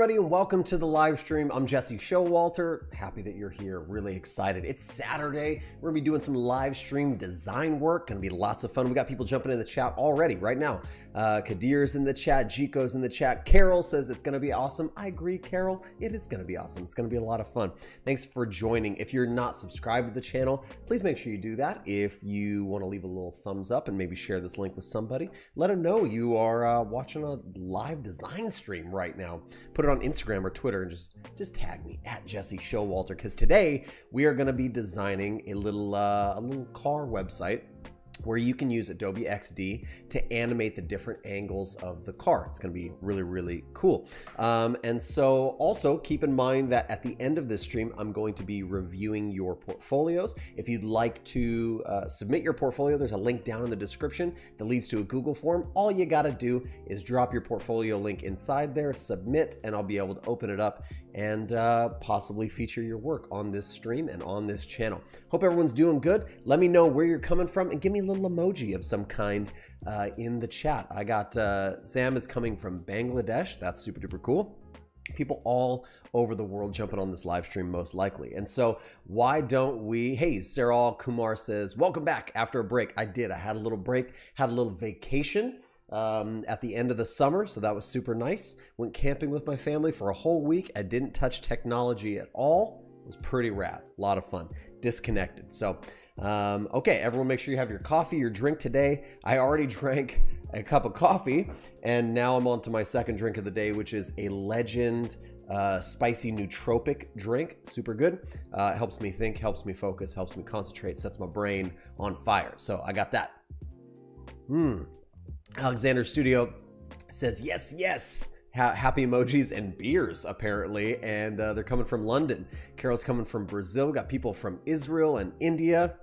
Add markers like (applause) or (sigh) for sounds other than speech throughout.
Everybody and welcome to the live stream. I'm Jesse Showalter. Happy that you're here. Really excited. It's Saturday. We're gonna be doing some live stream design work. Gonna be lots of fun. We got people jumping in the chat already right now. Uh, Kadir's in the chat. Jico's in the chat. Carol says it's gonna be awesome. I agree, Carol. It is gonna be awesome. It's gonna be a lot of fun. Thanks for joining. If you're not subscribed to the channel, please make sure you do that. If you want to leave a little thumbs up and maybe share this link with somebody, let them know you are uh, watching a live design stream right now. Put it on Instagram or Twitter and just just tag me at Jesse Showalter because today we are to be designing a little uh, a little car website where you can use Adobe XD to animate the different angles of the car. It's going to be really, really cool. Um, and so also keep in mind that at the end of this stream, I'm going to be reviewing your portfolios. If you'd like to uh, submit your portfolio, there's a link down in the description that leads to a Google form. All you got to do is drop your portfolio link inside there, submit, and I'll be able to open it up and uh, possibly feature your work on this stream and on this channel. Hope everyone's doing good. Let me know where you're coming from and give me a little emoji of some kind uh, in the chat. I got uh, Sam is coming from Bangladesh. That's super duper cool people all over the world jumping on this live stream most likely. And so why don't we, hey, Sarah Kumar says, welcome back after a break. I did, I had a little break, had a little vacation um, at the end of the summer, so that was super nice. Went camping with my family for a whole week. I didn't touch technology at all. It was pretty rad, a lot of fun. Disconnected. So, um, okay, everyone, make sure you have your coffee, your drink today. I already (laughs) drank a cup of coffee, and now I'm on to my second drink of the day, which is a Legend uh, spicy nootropic drink. Super good. Uh, helps me think, helps me focus, helps me concentrate, sets my brain on fire. So I got that. Hmm. Alexander Studio says, yes, yes. Ha happy emojis and beers, apparently. And uh, they're coming from London. Carol's coming from Brazil. We got people from Israel and India.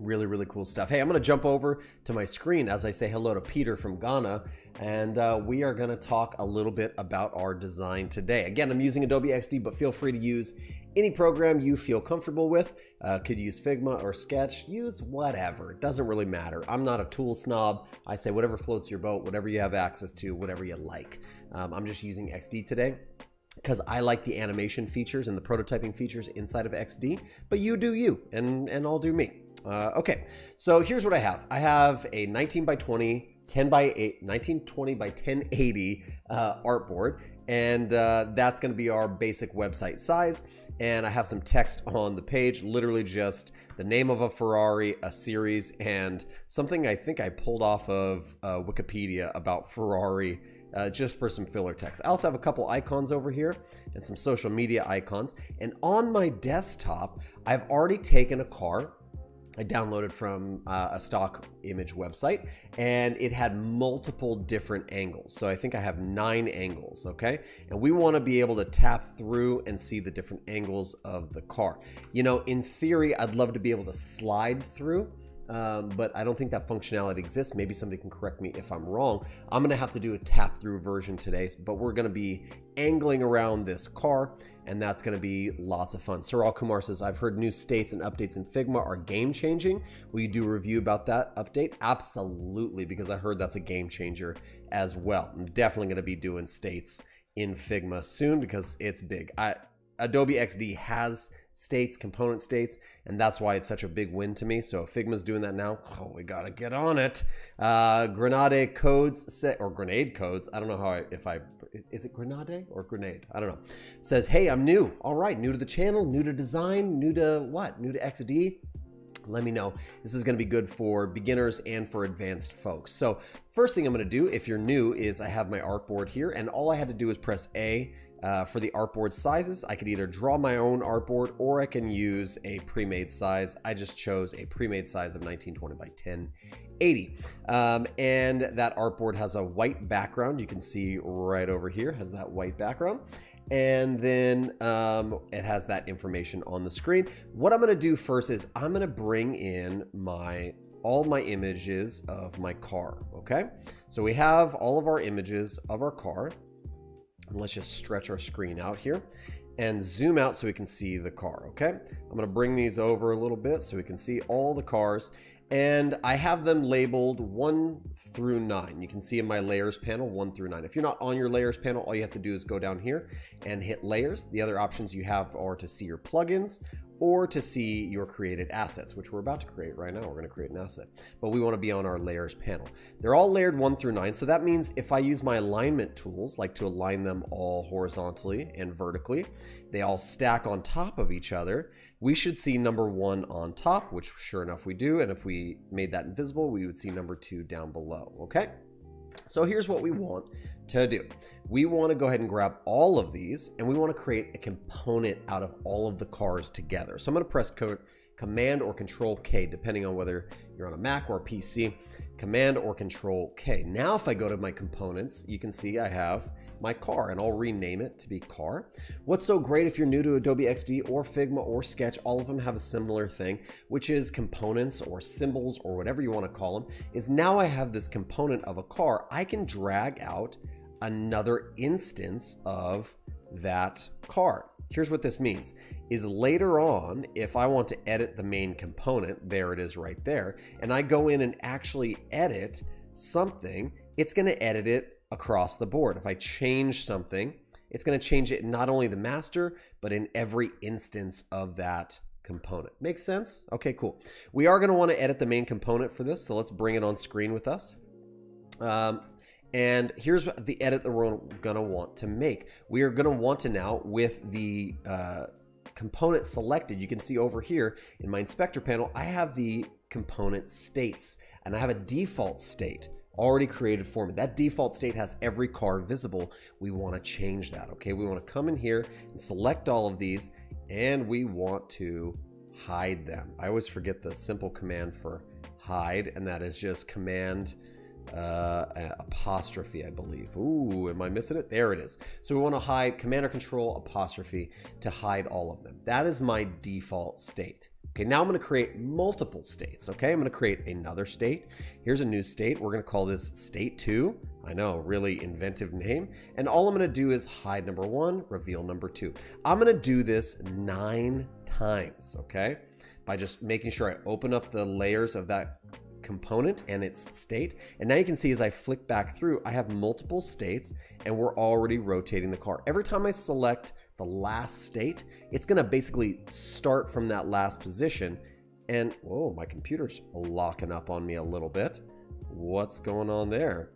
Really, really cool stuff. Hey, I'm going to jump over to my screen as I say hello to Peter from Ghana. And uh, we are going to talk a little bit about our design today. Again, I'm using Adobe XD, but feel free to use any program you feel comfortable with. Uh, could use Figma or Sketch, use whatever. It doesn't really matter. I'm not a tool snob. I say whatever floats your boat, whatever you have access to, whatever you like. Um, I'm just using XD today because I like the animation features and the prototyping features inside of XD, but you do you, and, and I'll do me. Uh, okay, so here's what I have. I have a 19 by 20, 10 by 8, 1920 by 1080 uh, artboard and uh, that's going to be our basic website size. And I have some text on the page, literally just the name of a Ferrari, a series, and something I think I pulled off of uh, Wikipedia about Ferrari. Uh, just for some filler text. I also have a couple icons over here and some social media icons. And on my desktop, I've already taken a car I downloaded from uh, a stock image website and it had multiple different angles. So I think I have nine angles, okay? And we wanna be able to tap through and see the different angles of the car. You know, in theory, I'd love to be able to slide through um, but I don't think that functionality exists. Maybe somebody can correct me if I'm wrong. I'm gonna have to do a tap through version today, but we're gonna be angling around this car and that's gonna be lots of fun. Saral Kumar says, I've heard new states and updates in Figma are game changing. Will you do a review about that update? Absolutely, because I heard that's a game changer as well. I'm definitely gonna be doing states in Figma soon because it's big. I, Adobe XD has states, component states, and that's why it's such a big win to me. So Figma's doing that now, oh, we gotta get on it. Uh, Grenade codes set or grenade codes. I don't know how I, if I is it Grenade or grenade? I don't know. Says, hey, I'm new. All right, new to the channel, new to design, new to what? New to XD let me know. This is going to be good for beginners and for advanced folks. So first thing I'm going to do if you're new is I have my artboard here and all I had to do is press A uh, for the artboard sizes, I could either draw my own artboard or I can use a pre-made size. I just chose a pre-made size of 1920 by 1080. Um, and that artboard has a white background. You can see right over here has that white background. And then um, it has that information on the screen. What I'm gonna do first is I'm gonna bring in my all my images of my car, okay? So we have all of our images of our car. Let's just stretch our screen out here and zoom out so we can see the car, okay? I'm gonna bring these over a little bit so we can see all the cars. And I have them labeled one through nine. You can see in my layers panel, one through nine. If you're not on your layers panel, all you have to do is go down here and hit layers. The other options you have are to see your plugins or to see your created assets, which we're about to create right now. We're gonna create an asset, but we wanna be on our layers panel. They're all layered one through nine. So that means if I use my alignment tools, like to align them all horizontally and vertically, they all stack on top of each other we should see number one on top, which sure enough we do. And if we made that invisible, we would see number two down below, okay? So here's what we want to do. We want to go ahead and grab all of these and we want to create a component out of all of the cars together. So I'm going to press code Command or Control K, depending on whether you're on a Mac or a PC. Command or Control K. Now, if I go to my components, you can see I have my car and I'll rename it to be car. What's so great if you're new to Adobe XD or Figma or Sketch, all of them have a similar thing, which is components or symbols or whatever you want to call them, is now I have this component of a car, I can drag out another instance of that car. Here's what this means is later on, if I want to edit the main component, there it is right there, and I go in and actually edit something, it's going to edit it across the board. If I change something, it's going to change it not only the master, but in every instance of that component. Makes sense? Okay, cool. We are going to want to edit the main component for this, so let's bring it on screen with us. Um, and here's the edit that we're going to want to make. We are going to want to now, with the uh, component selected, you can see over here in my inspector panel, I have the component states, and I have a default state already created for me. That default state has every car visible. We want to change that, okay? We want to come in here and select all of these and we want to hide them. I always forget the simple command for hide and that is just command uh, apostrophe, I believe. Ooh, am I missing it? There it is. So we want to hide command or control apostrophe to hide all of them. That is my default state. Okay, now I'm going to create multiple states. Okay, I'm going to create another state. Here's a new state. We're going to call this state two. I know, really inventive name. And all I'm going to do is hide number one, reveal number two. I'm going to do this nine times. Okay, by just making sure I open up the layers of that component and its state. And now you can see as I flick back through, I have multiple states and we're already rotating the car. Every time I select the last state, it's to basically start from that last position. And, whoa, my computer's locking up on me a little bit. What's going on there?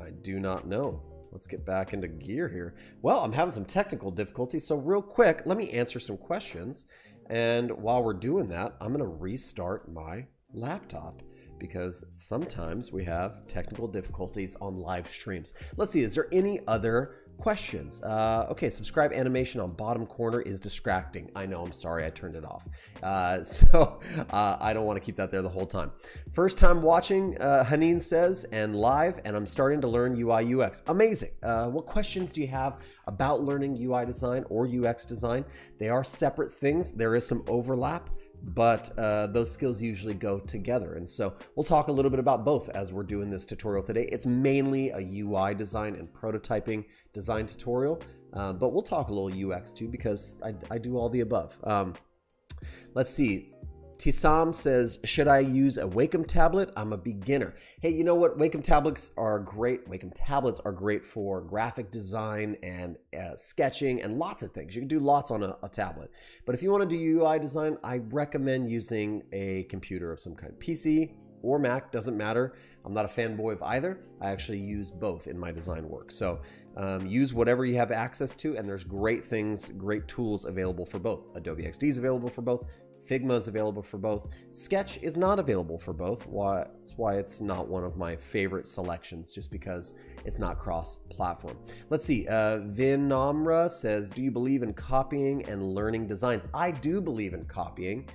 I do not know. Let's get back into gear here. Well, I'm having some technical difficulties, so real quick, let me answer some questions. And while we're doing that, I'm to restart my laptop because sometimes we have technical difficulties on live streams. Let's see, is there any other questions. Uh, okay, subscribe animation on bottom corner is distracting. I know, I'm sorry, I turned it off. Uh, (laughs) so uh, I don't want to keep that there the whole time. First time watching, uh, Haneen says, and live, and I'm starting to learn UI UX. Amazing. Uh, what questions do you have about learning UI design or UX design? They are separate things. There is some overlap but uh, those skills usually go together. And so we'll talk a little bit about both as we're doing this tutorial today. It's mainly a UI design and prototyping design tutorial, uh, but we'll talk a little UX too because I, I do all the above. Um, let's see. Tisam says, should I use a Wacom tablet? I'm a beginner. Hey, you know what? Wacom tablets are great. Wacom tablets are great for graphic design and uh, sketching and lots of things. You can do lots on a, a, tablet. But if you want to do UI design, I recommend using a computer of some kind. PC or Mac, doesn't matter. I'm not a fanboy of either. I actually use both in my design work. So um, use whatever you have access to, and there's great things, great tools available for both. Adobe XD is available for both. Figma is available for both. Sketch is not available for both. Why, that's why it's not one of my favorite selections, just because it's not cross-platform. Let's see. Uh, Vinamra says, do you believe in copying and learning designs? I do believe in copying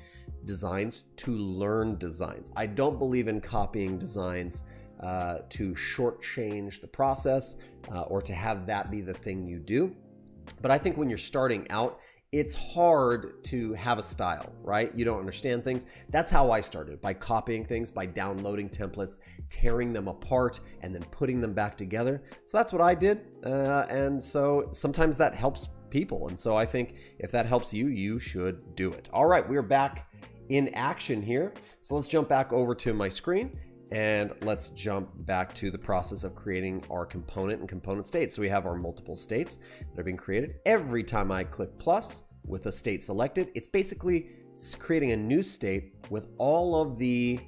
designs to learn designs. I don't believe in copying designs uh, to shortchange the process uh, or to have that be the thing you do. But I think when you're starting out, it's hard to have a style, right? You don't understand things. That's how I started by copying things, by downloading templates, tearing them apart, and then putting them back together. So that's what I did. Uh, and so sometimes that helps people. And so I think if that helps you, you should do it. All right, we're back in action here. So let's jump back over to my screen and let's jump back to the process of creating our component and component states. So we have our multiple states that are being created. Every time I click plus with a state selected, it's basically creating a new state with all of the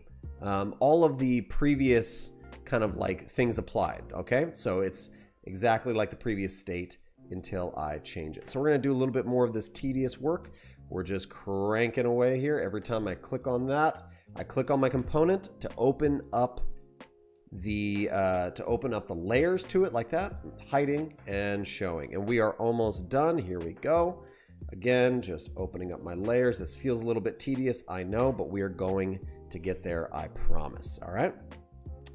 um, all of the previous kind of like things applied. Okay, so it's exactly like the previous state until I change it. So we're gonna do a little bit more of this tedious work. We're just cranking away here. Every time I click on that, I click on my component to open up the uh, to open up the layers to it like that, hiding and showing. And we are almost done. Here we go. Again, just opening up my layers. This feels a little bit tedious, I know, but we are going to get there, I promise. All right.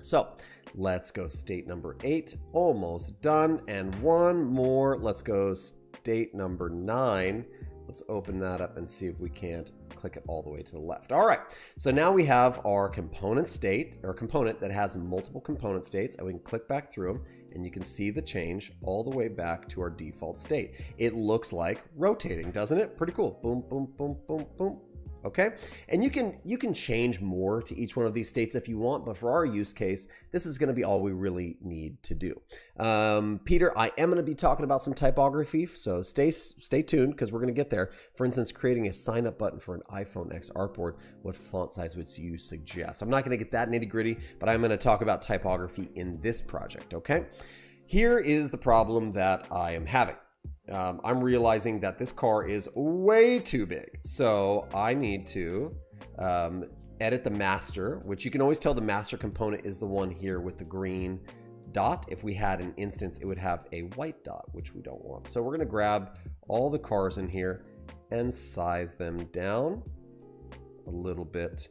So let's go state number eight, almost done. And one more, let's go state number nine. Let's open that up and see if we can't click it all the way to the left. All right, so now we have our component state, or component that has multiple component states, and we can click back through them, and you can see the change all the way back to our default state. It looks like rotating, doesn't it? Pretty cool. Boom, boom, boom, boom, boom okay? And you can you can change more to each one of these states if you want, but for our use case, this is going to be all we really need to do. Um, Peter, I am going to be talking about some typography, so stay stay tuned because we're going to get there. For instance, creating a sign up button for an iPhone X artboard. What font size would you suggest? I'm not going to get that nitty gritty, but I'm going to talk about typography in this project, okay? Here is the problem that I am having um, I'm realizing that this car is way too big. So I need to um, edit the master, which you can always tell the master component is the one here with the green dot. If we had an instance, it would have a white dot, which we don't want. So we're gonna grab all the cars in here and size them down a little bit.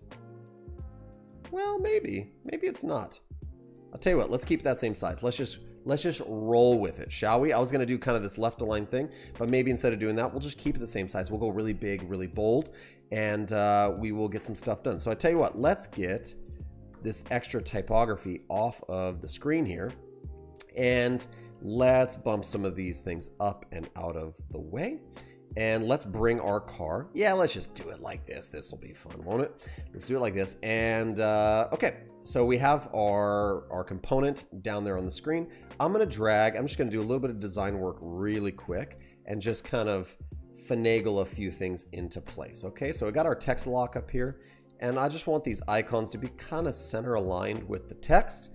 Well, maybe, maybe it's not. I'll tell you what, let's keep that same size. Let's just let's just roll with it, shall we? I was to do kind of this left align thing, but maybe instead of doing that, we'll just keep it the same size. We'll go really big, really bold, and uh, we will get some stuff done. So I tell you what, let's get this extra typography off of the screen here, and let's bump some of these things up and out of the way. And let's bring our car. Yeah, let's just do it like this. This will be fun, won't it? Let's do it like this. And uh, okay, so we have our, our component down there on the screen. I'm gonna drag, I'm just gonna do a little bit of design work really quick and just kind of finagle a few things into place. Okay, so we got our text lock up here and I just want these icons to be kind of center aligned with the text.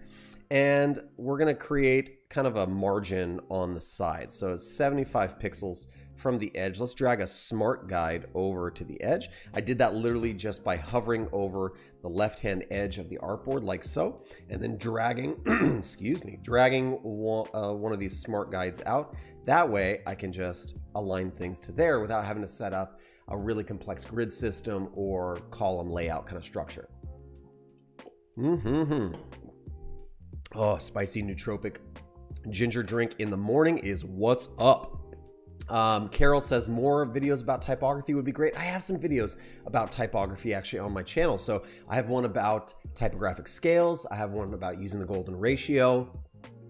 And we're gonna create kind of a margin on the side. So it's 75 pixels from the edge. Let's drag a smart guide over to the edge. I did that literally just by hovering over the left-hand edge of the artboard like so, and then dragging, (clears throat) excuse me, dragging one, uh, one of these smart guides out. That way I can just align things to there without having to set up a really complex grid system or column layout kind of structure. Mm-hmm. Oh, spicy nootropic ginger drink in the morning is what's up. Um, Carol says more videos about typography would be great. I have some videos about typography actually on my channel. So I have one about typographic scales. I have one about using the golden ratio.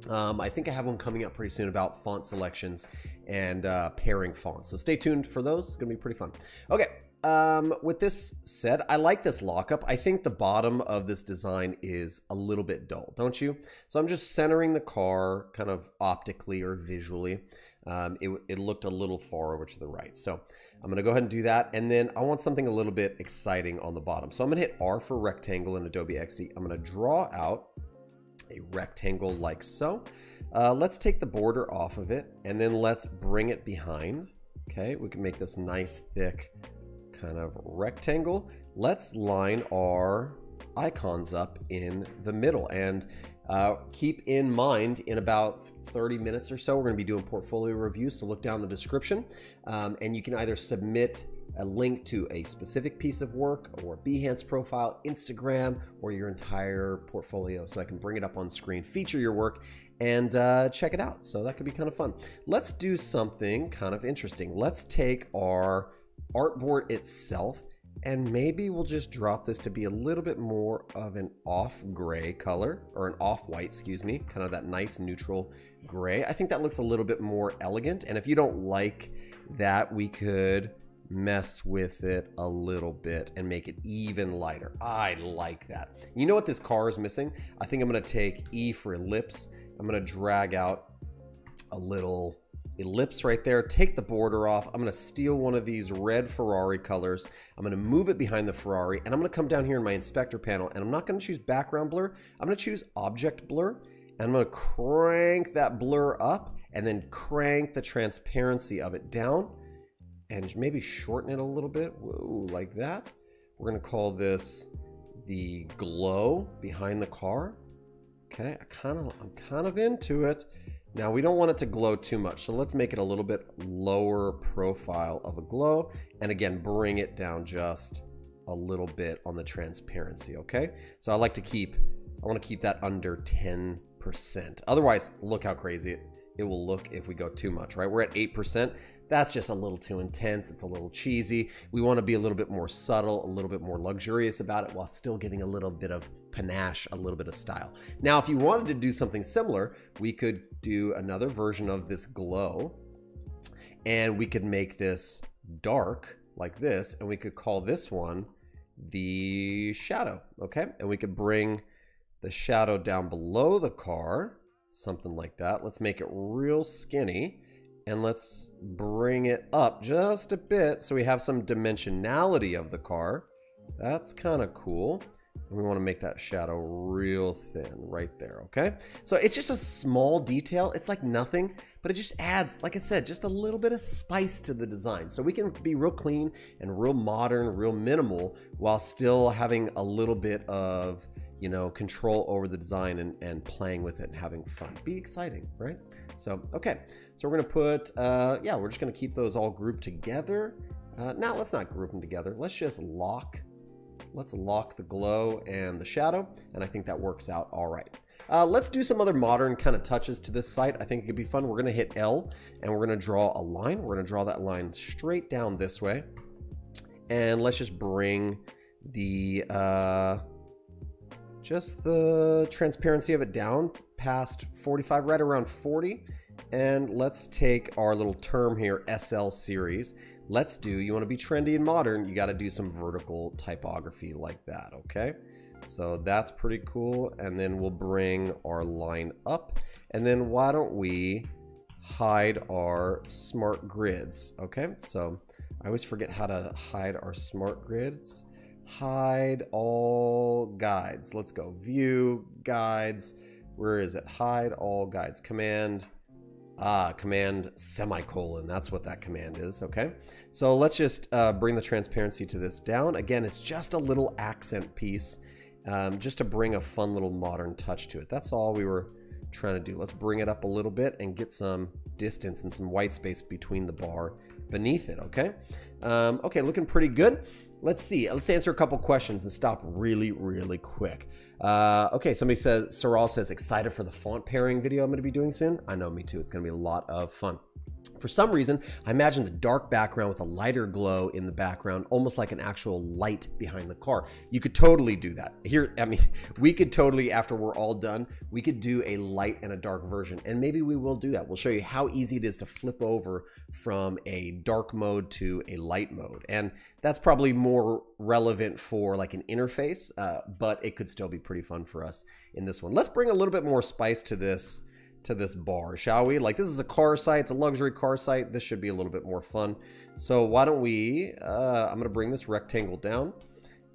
Um, I think I have one coming up pretty soon about font selections and uh, pairing fonts. So stay tuned for those. It's gonna be pretty fun. Okay, um, with this said, I like this lockup. I think the bottom of this design is a little bit dull, don't you? So I'm just centering the car kind of optically or visually um, it, it looked a little far over to the right. So I'm gonna go ahead and do that. And then I want something a little bit exciting on the bottom. So I'm gonna hit R for rectangle in Adobe XD. I'm gonna draw out a rectangle like so. Uh, let's take the border off of it and then let's bring it behind. Okay, we can make this nice thick kind of rectangle. Let's line our icons up in the middle. And uh, keep in mind, in about 30 minutes or so, we're going to be doing portfolio reviews. So look down the description, um, and you can either submit a link to a specific piece of work or Behance profile, Instagram, or your entire portfolio. So I can bring it up on screen, feature your work, and uh, check it out. So that could be kind of fun. Let's do something kind of interesting. Let's take our artboard itself and maybe we'll just drop this to be a little bit more of an off gray color or an off white, excuse me, kind of that nice neutral gray. I think that looks a little bit more elegant. And if you don't like that, we could mess with it a little bit and make it even lighter. I like that. You know what this car is missing? I think I'm gonna take E for ellipse. I'm gonna drag out a little ellipse right there, take the border off. I'm gonna steal one of these red Ferrari colors. I'm gonna move it behind the Ferrari and I'm gonna come down here in my inspector panel and I'm not gonna choose background blur. I'm gonna choose object blur and I'm gonna crank that blur up and then crank the transparency of it down and maybe shorten it a little bit. Whoa, like that. We're gonna call this the glow behind the car. Okay, I kind of, I'm kind of into it. Now we don't want it to glow too much, so let's make it a little bit lower profile of a glow. And again, bring it down just a little bit on the transparency, okay? So I like to keep, I wanna keep that under 10%. Otherwise, look how crazy it, it will look if we go too much, right? We're at 8%. That's just a little too intense. It's a little cheesy. We want to be a little bit more subtle, a little bit more luxurious about it while still giving a little bit of panache, a little bit of style. Now, if you wanted to do something similar, we could do another version of this glow and we could make this dark like this and we could call this one the shadow, okay? And we could bring the shadow down below the car, something like that. Let's make it real skinny and let's bring it up just a bit so we have some dimensionality of the car. That's kind of cool. And we want to make that shadow real thin right there, okay? So it's just a small detail. It's like nothing, but it just adds, like I said, just a little bit of spice to the design. So we can be real clean and real modern, real minimal, while still having a little bit of, you know, control over the design and, and playing with it and having fun. Be exciting, right? So, okay. So we're going to put, uh, yeah, we're just going to keep those all grouped together. Uh, now let's not group them together. Let's just lock. Let's lock the glow and the shadow. And I think that works out all right. Uh, let's do some other modern kind of touches to this site. I think it could be fun. We're going to hit L and we're going to draw a line. We're going to draw that line straight down this way. And let's just bring the, uh, just the transparency of it down past 45, right around 40. And let's take our little term here, SL series. Let's do, you want to be trendy and modern, you got to do some vertical typography like that, okay? So that's pretty cool. And then we'll bring our line up. And then why don't we hide our smart grids, okay? So I always forget how to hide our smart grids. Hide all guides. Let's go. View, guides. Where is it? Hide all guides. Command Ah, command semicolon. That's what that command is, okay? So let's just uh, bring the transparency to this down. Again, it's just a little accent piece, um, just to bring a fun little modern touch to it. That's all we were trying to do. Let's bring it up a little bit and get some distance and some white space between the bar beneath it, okay? Um, okay, looking pretty good. Let's see. Let's answer a couple questions and stop really, really quick. Uh, okay, somebody says, Soral says, excited for the font pairing video I'm going to be doing soon. I know, me too. It's going to be a lot of fun. For some reason, I imagine the dark background with a lighter glow in the background, almost like an actual light behind the car. You could totally do that. Here, I mean, (laughs) we could totally, after we're all done, we could do a light and a dark version. And maybe we will do that. We'll show you how easy it is to flip over from a dark mode to a light mode. And that's probably more relevant for like an interface, uh, but it could still be pretty fun for us in this one. Let's bring a little bit more spice to this to this bar, shall we? Like this is a car site, it's a luxury car site. This should be a little bit more fun. So why don't we, uh, I'm gonna bring this rectangle down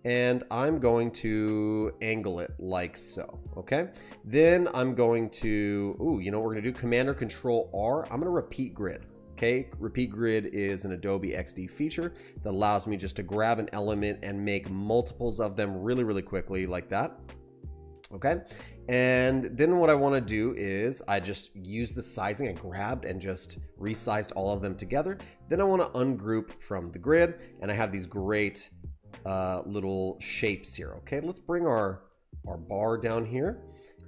and I'm going to angle it like so, okay? Then I'm going to, ooh, you know what we're gonna do? Command or Control R, I'm gonna repeat grid. Okay, Repeat Grid is an Adobe XD feature that allows me just to grab an element and make multiples of them really, really quickly like that. Okay, and then what I want to do is I just use the sizing I grabbed and just resized all of them together. Then I want to ungroup from the grid and I have these great uh, little shapes here. Okay, let's bring our, our bar down here.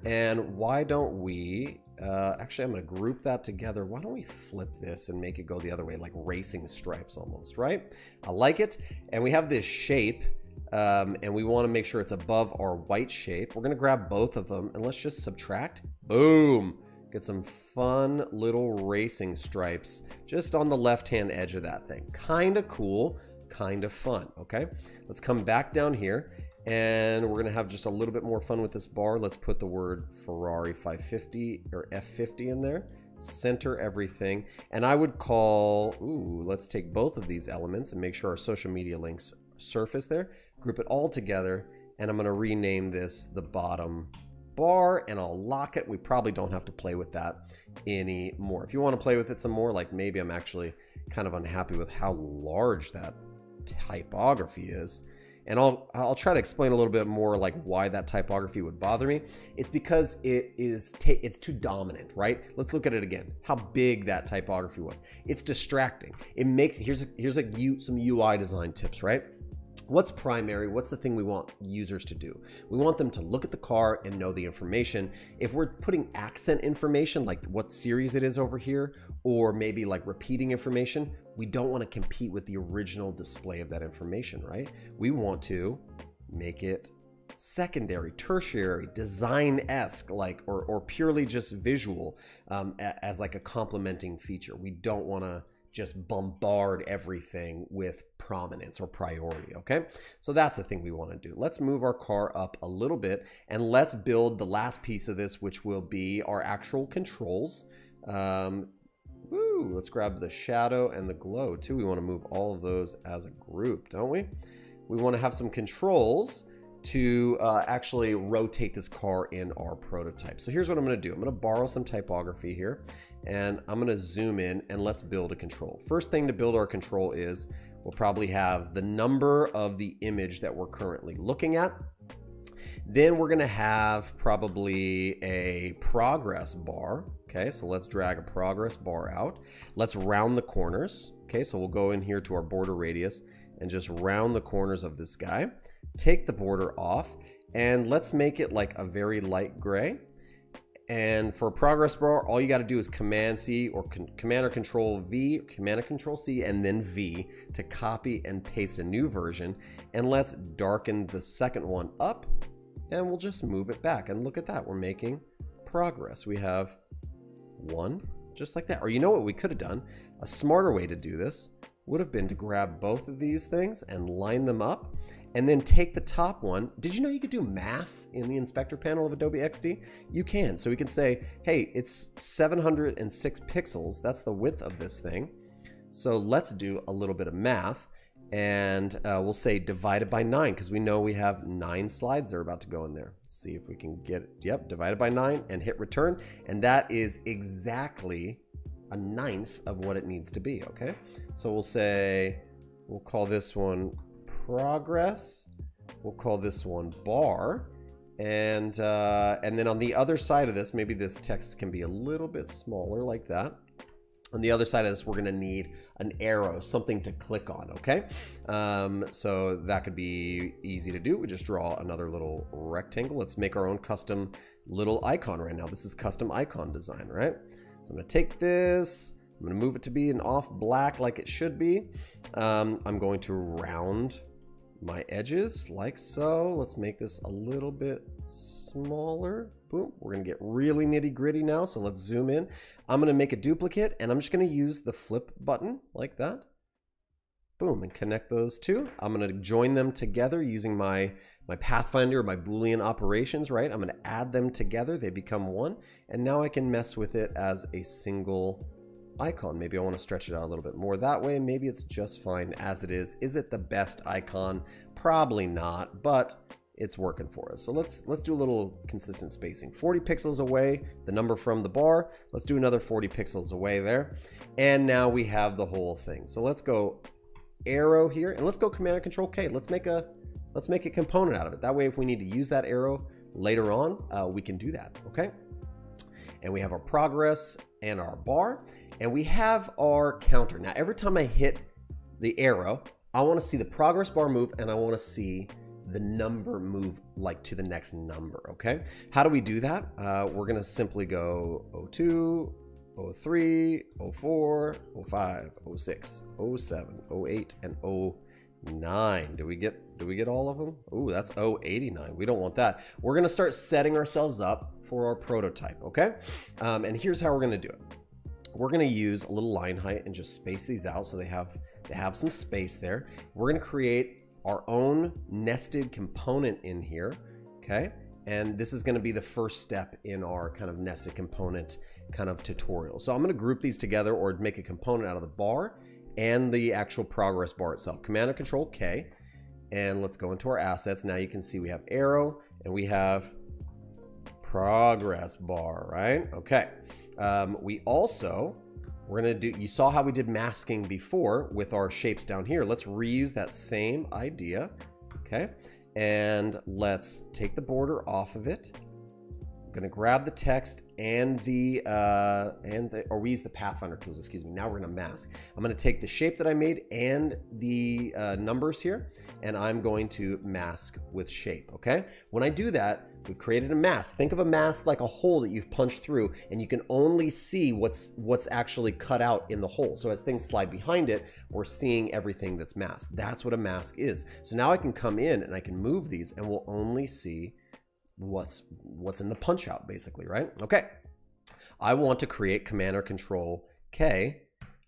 And why don't we, uh, actually I'm to group that together. Why don't we flip this and make it go the other way like racing stripes almost, right? I like it. And we have this shape um, and we want to make sure it's above our white shape. We're going to grab both of them and let's just subtract. Boom. Get some fun little racing stripes just on the left-hand edge of that thing. Kind of cool, kind of fun, okay? Let's come back down here and we're gonna have just a little bit more fun with this bar. Let's put the word Ferrari 550 or F50 in there. Center everything. And I would call, ooh, let's take both of these elements and make sure our social media links surface there. Group it all together. And I'm gonna rename this the bottom bar and I'll lock it. We probably don't have to play with that anymore. If you want to play with it some more, like maybe I'm actually kind of unhappy with how large that typography is. And I'll I'll try to explain a little bit more like why that typography would bother me. It's because it is it's too dominant, right? Let's look at it again. How big that typography was. It's distracting. It makes here's a, here's a some UI design tips, right? What's primary? What's the thing we want users to do? We want them to look at the car and know the information. If we're putting accent information, like what series it is over here, or maybe like repeating information, we don't want to compete with the original display of that information, right? We want to make it secondary, tertiary, design-esque, like or or purely just visual um, as like a complementing feature. We don't want to just bombard everything with prominence or priority, okay? So that's the thing we wanna do. Let's move our car up a little bit and let's build the last piece of this, which will be our actual controls. Um, woo, let's grab the shadow and the glow too. We wanna move all of those as a group, don't we? We wanna have some controls to uh, actually rotate this car in our prototype. So here's what I'm gonna do. I'm gonna borrow some typography here and I'm gonna zoom in and let's build a control. First thing to build our control is we'll probably have the number of the image that we're currently looking at. Then we're gonna have probably a progress bar. Okay, so let's drag a progress bar out. Let's round the corners. Okay, so we'll go in here to our border radius and just round the corners of this guy. Take the border off and let's make it like a very light gray. And for a progress bar, all you got to do is Command C or con Command or Control V, Command or Control C, and then V to copy and paste a new version. And let's darken the second one up, and we'll just move it back. And look at that, we're making progress. We have one, just like that. Or you know what we could have done? A smarter way to do this would have been to grab both of these things and line them up and then take the top one. Did you know you could do math in the inspector panel of Adobe XD? You can. So we can say, hey, it's 706 pixels. That's the width of this thing. So let's do a little bit of math and uh, we'll say divided by nine because we know we have nine slides that are about to go in there. See if we can get it. Yep, divided by nine and hit return. And that is exactly a ninth of what it needs to be, okay? So we'll say, we'll call this one progress. We'll call this one bar. And, uh, and then on the other side of this, maybe this text can be a little bit smaller like that. On the other side of this, we're gonna need an arrow, something to click on, okay? Um, so that could be easy to do. We just draw another little rectangle. Let's make our own custom little icon right now. This is custom icon design, right? So I'm gonna take this, I'm gonna move it to be an off black like it should be. Um, I'm going to round my edges like so. Let's make this a little bit smaller. Boom. We're going to get really nitty gritty now. So let's zoom in. I'm going to make a duplicate and I'm just going to use the flip button like that. Boom, and connect those two. I'm going to join them together using my, my Pathfinder, my Boolean operations, right? I'm going to add them together. They become one. And now I can mess with it as a single icon. Maybe I want to stretch it out a little bit more that way. Maybe it's just fine as it is. Is it the best icon? Probably not, but it's working for us. So let's let's do a little consistent spacing. 40 pixels away, the number from the bar. Let's do another 40 pixels away there. And now we have the whole thing. So let's go arrow here and let's go command and control K. Let's make a let's make a component out of it. That way if we need to use that arrow later on, uh, we can do that, okay? And we have our progress and our bar and we have our counter. Now, every time I hit the arrow, I wanna see the progress bar move and I wanna see the number move like to the next number, okay? How do we do that? Uh, we're gonna simply go 02, 03, 04, 05, 06, 07, 08, and 09. Do we get do we get all of them? Ooh, that's 089. We don't want that. We're gonna start setting ourselves up for our prototype, okay? Um, and here's how we're gonna do it. We're gonna use a little line height and just space these out so they have they have some space there. We're gonna create our own nested component in here, okay? And this is gonna be the first step in our kind of nested component kind of tutorial. So I'm gonna group these together or make a component out of the bar and the actual progress bar itself. Command or Control K, and let's go into our assets. Now you can see we have arrow and we have progress bar, right? Okay. Um, we also, we're gonna do, you saw how we did masking before with our shapes down here. Let's reuse that same idea, okay? And let's take the border off of it I'm gonna grab the text and the uh, and the or we use the Pathfinder tools. Excuse me. Now we're gonna mask. I'm gonna take the shape that I made and the uh, numbers here, and I'm going to mask with shape. Okay. When I do that, we've created a mask. Think of a mask like a hole that you've punched through, and you can only see what's what's actually cut out in the hole. So as things slide behind it, we're seeing everything that's masked. That's what a mask is. So now I can come in and I can move these, and we'll only see what's what's in the punch out basically, right? Okay. I want to create command or control K.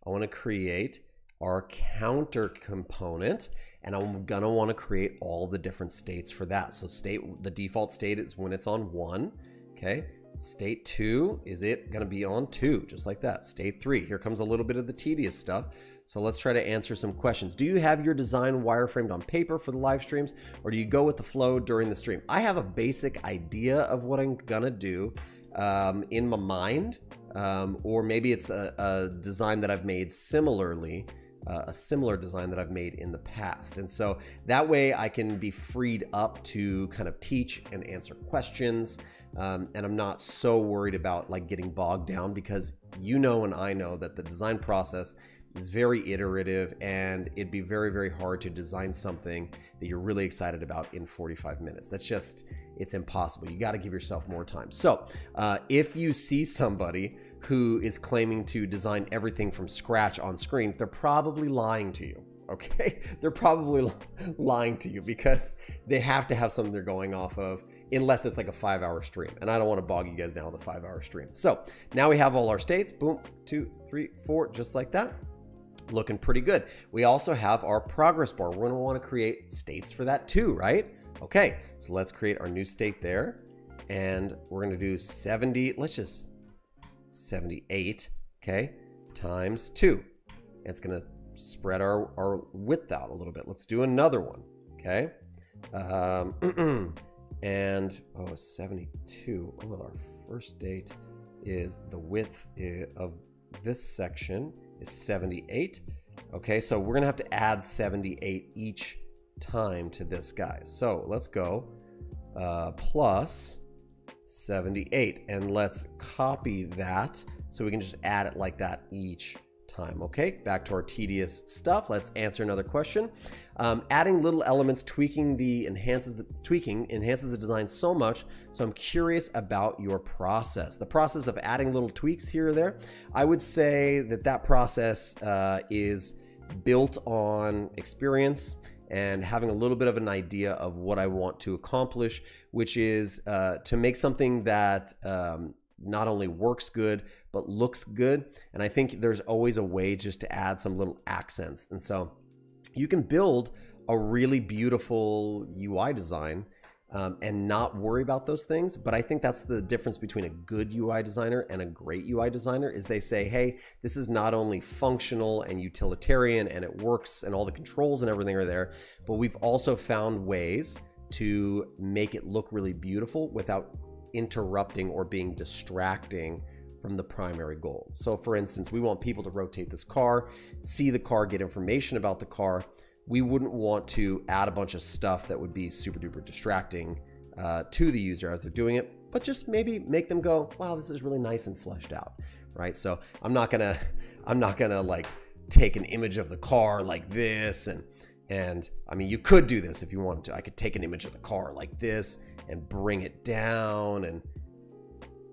I want to create our counter component and I'm gonna want to create all the different states for that. So state the default state is when it's on one. Okay. State two, is it gonna be on two? Just like that. State three. Here comes a little bit of the tedious stuff. So let's try to answer some questions. Do you have your design wireframed on paper for the live streams or do you go with the flow during the stream? I have a basic idea of what I'm gonna do um, in my mind, um, or maybe it's a, a, design that I've made similarly, uh, a similar design that I've made in the past. And so that way I can be freed up to kind of teach and answer questions. Um, and I'm not so worried about like getting bogged down because you know and I know that the design process is very iterative and it'd be very, very hard to design something that you're really excited about in 45 minutes. That's just, it's impossible. You got to give yourself more time. So uh, if you see somebody who is claiming to design everything from scratch on screen, they're probably lying to you. (laughs) Okay, they're probably lying to you because they have to have something they're going off of unless it's like a five hour stream. And I don't want to bog you guys down with a five hour stream. So now we have all our states. Boom, two, three, four, just like that looking pretty good. We also have our progress bar. We're gonna wanna create states for that too, right? Okay, so let's create our new state there. And we're gonna do 70, let's just 78, okay, times two. It's gonna spread our, our width out a little bit. Let's do another one, okay? Um, (clears throat) and, oh, 72. Oh, well, our first date is the width of this section is 78. Okay, so we're gonna have to add 78 each time to this guy. So let's go uh, plus 78 and let's copy that so we can just add it like that each time. Okay, back to our tedious stuff. Let's answer another question. Um, adding little elements, tweaking the enhances the tweaking enhances the design so much. So I'm curious about your process. The process of adding little tweaks here or there. I would say that that process uh, is built on experience and having a little bit of an idea of what I want to accomplish, which is uh, to make something that um, not only works good, but looks good. And I think there's always a way just to add some little accents. And so you can build a really beautiful UI design um, and not worry about those things. But I think that's the difference between a good UI designer and a great UI designer is they say, hey, this is not only functional and utilitarian and it works and all the controls and everything are there, but we've also found ways to make it look really beautiful without interrupting or being distracting from the primary goal. So for instance, we want people to rotate this car, see the car, get information about the car. We wouldn't want to add a bunch of stuff that would be super duper distracting uh, to the user as they're doing it, but just maybe make them go, wow, this is really nice and fleshed out, right? So I'm not gonna, I'm not gonna like take an image of the car like this and and I mean, you could do this if you wanted to. I could take an image of the car like this and bring it down and,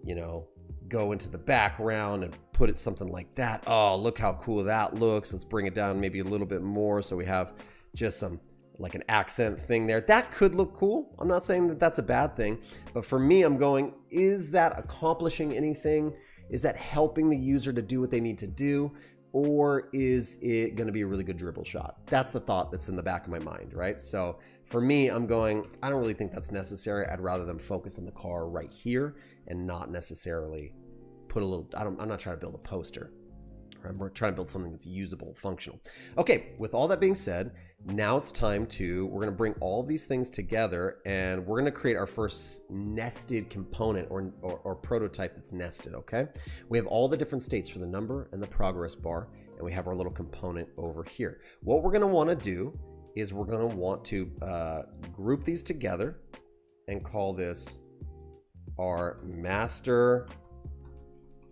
you know, go into the background and put it something like that. Oh, look how cool that looks. Let's bring it down maybe a little bit more so we have just some like an accent thing there. That could look cool. I'm not saying that that's a bad thing, but for me, I'm going, is that accomplishing anything? Is that helping the user to do what they need to do? Or is it going to be a really good Dribbble shot? That's the thought that's in the back of my mind, right? So for me, I'm going, I don't really think that's necessary. I'd rather them focus on the car right here and not necessarily put a little, I don't, I'm not trying to build a poster. I'm trying to build something that's usable, functional. Okay, with all that being said, now it's time to, we're gonna bring all these things together and we're gonna create our first nested component or, or, or, prototype that's nested, okay? We have all the different states for the number and the progress bar, and we have our little component over here. What we're gonna wanna do is we're gonna want to uh, group these together and call this our master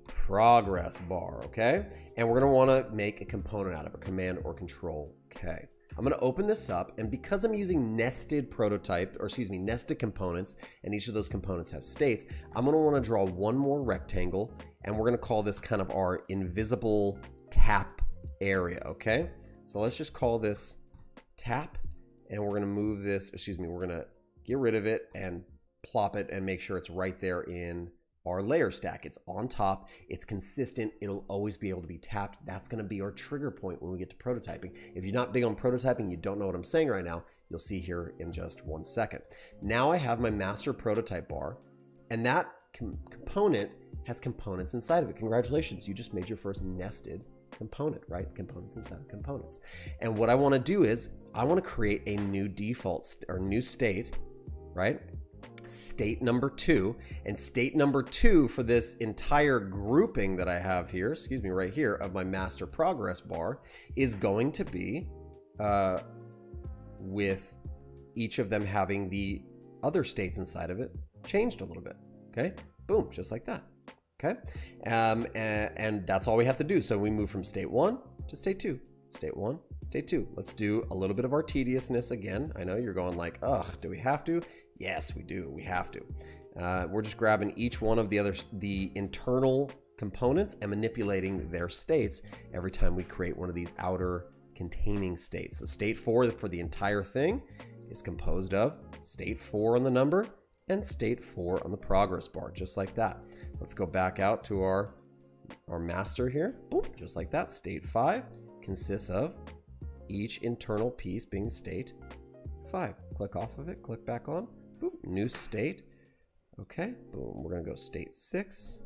progress bar, okay? And we're gonna wanna make a component out of a command or control K. I'm gonna open this up, and because I'm using nested prototype, or excuse me, nested components, and each of those components have states, I'm gonna wanna draw one more rectangle, and we're gonna call this kind of our invisible tap area, okay? So let's just call this tap, and we're gonna move this, excuse me, we're gonna get rid of it and plop it and make sure it's right there in our layer stack. It's on top, it's consistent, it'll always be able to be tapped. That's gonna be our trigger point when we get to prototyping. If you're not big on prototyping, you don't know what I'm saying right now, you'll see here in just one second. Now I have my master prototype bar, and that com component has components inside of it. Congratulations, you just made your first nested component, right? Components inside of components. And what I wanna do is, I wanna create a new default or new state, right? State number two. And state number two for this entire grouping that I have here, excuse me, right here of my master progress bar is going to be uh, with each of them having the other states inside of it changed a little bit. Okay, boom, just like that. Okay, um, and, and that's all we have to do. So we move from state one to state two, state one, state two. Let's do a little bit of our tediousness again. I know you're going like, ugh, do we have to? Yes, we do. We have to. Uh, we're just grabbing each one of the other the internal components and manipulating their states every time we create one of these outer containing states. So state four for the entire thing is composed of state four on the number and state four on the progress bar, just like that. Let's go back out to our, our master here. Boom, just like that. State five consists of each internal piece being state five. Click off of it, click back on. New state. Okay, boom. We're gonna go state six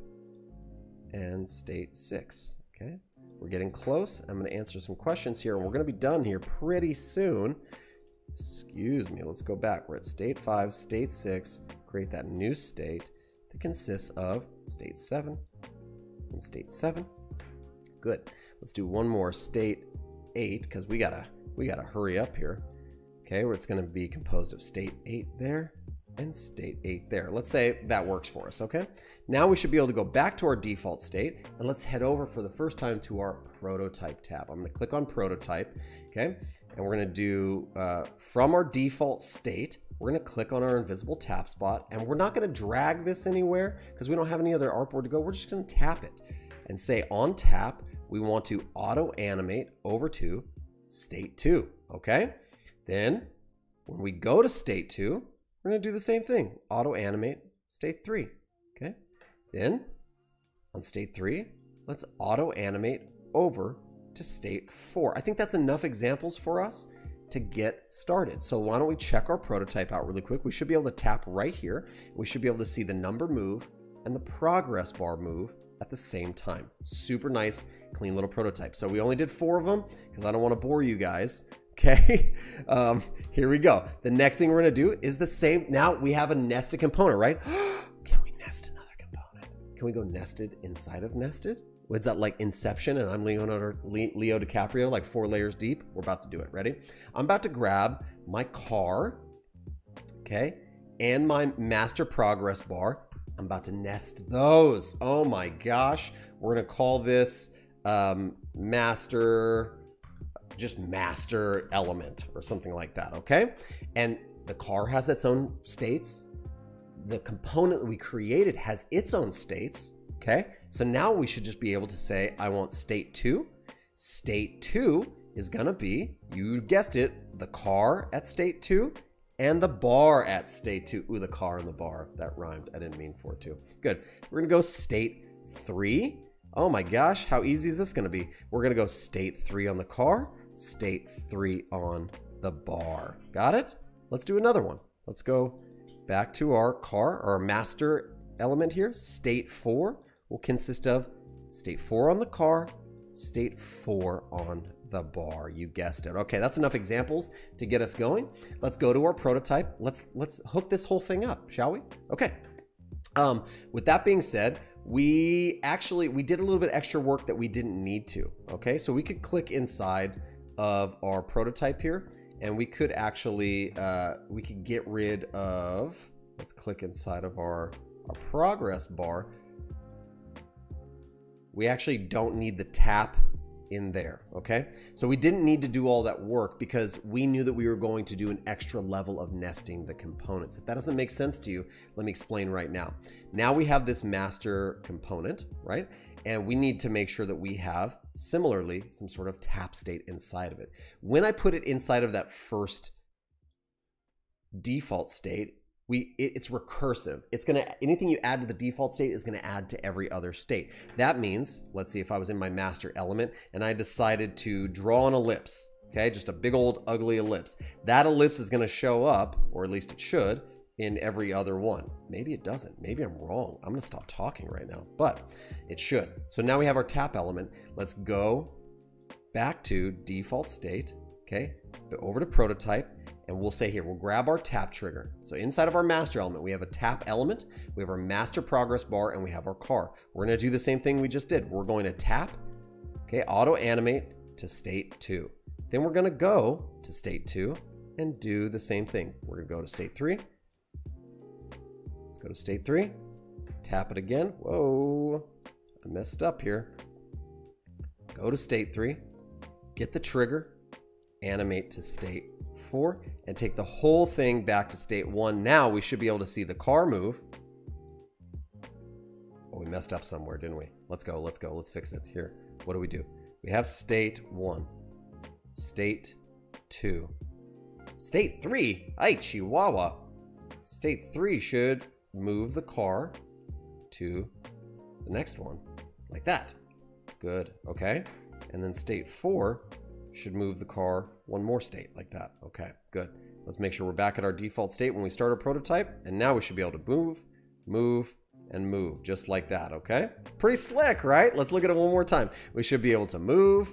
and state six. Okay, we're getting close. I'm gonna answer some questions here, we're gonna be done here pretty soon. Excuse me, let's go back. We're at state five, state six, create that new state that consists of state seven and state seven. Good. Let's do one more state eight because we gotta we gotta hurry up here. Okay, where it's gonna be composed of state eight there and state 8 there. Let's say that works for us, okay? Now we should be able to go back to our default state and let's head over for the first time to our prototype tab. I'm gonna click on prototype, okay? And we're gonna do, uh, from our default state, we're gonna click on our invisible tap spot and we're not gonna drag this anywhere because we don't have any other artboard to go. We're just gonna tap it and say on tap, we want to auto animate over to state two, okay? Then when we go to state two, we're going to do the same thing. Auto animate state 3. Okay. Then on state 3, let's auto animate over to state 4. I think that's enough examples for us to get started. So why don't we check our prototype out really quick. We should be able to tap right here. We should be able to see the number move and the progress bar move at the same time. Super nice, clean little prototype. So we only did four of them because I don't want to bore you guys. Okay, (laughs) um, here we go. The next thing we're gonna do is the same. Now we have a nested component, right? (gasps) Can we nest another component? Can we go nested inside of nested? Was that like Inception and I'm Leonardo, Leo DiCaprio, like four layers deep? We're about to do it. Ready? I'm about to grab my car, okay, and my master progress bar. I'm about to nest those. Oh my gosh. We're gonna call this um, master just master element or something like that, okay? And the car has its own states. The component that we created has its own states, okay? So now we should just be able to say, I want state two. State two is gonna be, you guessed it, the car at state two and the bar at state two. Ooh, the car and the bar. That rhymed. I didn't mean for it to. Good. We're gonna go state three. Oh my gosh, how easy is this gonna be? We're gonna go state three on the car, state three on the bar. Got it? Let's do another one. Let's go back to our car, our master element here. State four will consist of state four on the car, state four on the bar. You guessed it. Okay, that's enough examples to get us going. Let's go to our prototype. Let's let's hook this whole thing up, shall we? Okay. Um, with that being said, we actually we did a little bit extra work that we didn't need to. Okay, so we could click inside of our prototype here, and we could actually uh, we could get rid of. Let's click inside of our our progress bar. We actually don't need the tap in there, okay? So we didn't need to do all that work because we knew that we were going to do an extra level of nesting the components. If that doesn't make sense to you, let me explain right now. Now we have this master component, right? And we need to make sure that we have, similarly, some sort of tap state inside of it. When I put it inside of that first default state, we it, it's recursive it's gonna anything you add to the default state is gonna add to every other state that means let's see if i was in my master element and i decided to draw an ellipse okay just a big old ugly ellipse that ellipse is gonna show up or at least it should in every other one maybe it doesn't maybe i'm wrong i'm gonna stop talking right now but it should so now we have our tap element let's go back to default state okay But over to prototype and we'll say here, we'll grab our tap trigger. So inside of our master element, we have a tap element, we have our master progress bar, and we have our car. We're gonna do the same thing we just did. We're going to tap, okay, auto animate to state two. Then we're gonna go to state two and do the same thing. We're gonna go to state three. Go to state three, tap it again. Whoa, I messed up here. Go to state three, get the trigger, animate to state four, and take the whole thing back to state one. Now we should be able to see the car move. Oh, we messed up somewhere, didn't we? Let's go, let's go, let's fix it. Here, what do we do? We have state one, state two, state three. Ay, Chihuahua. State three should move the car to the next one, like that. Good, okay. And then state four should move the car one more state like that. Okay, good. Let's make sure we're back at our default state when we start our prototype. And now we should be able to move, move, and move just like that, okay? Pretty slick, right? Let's look at it one more time. We should be able to move,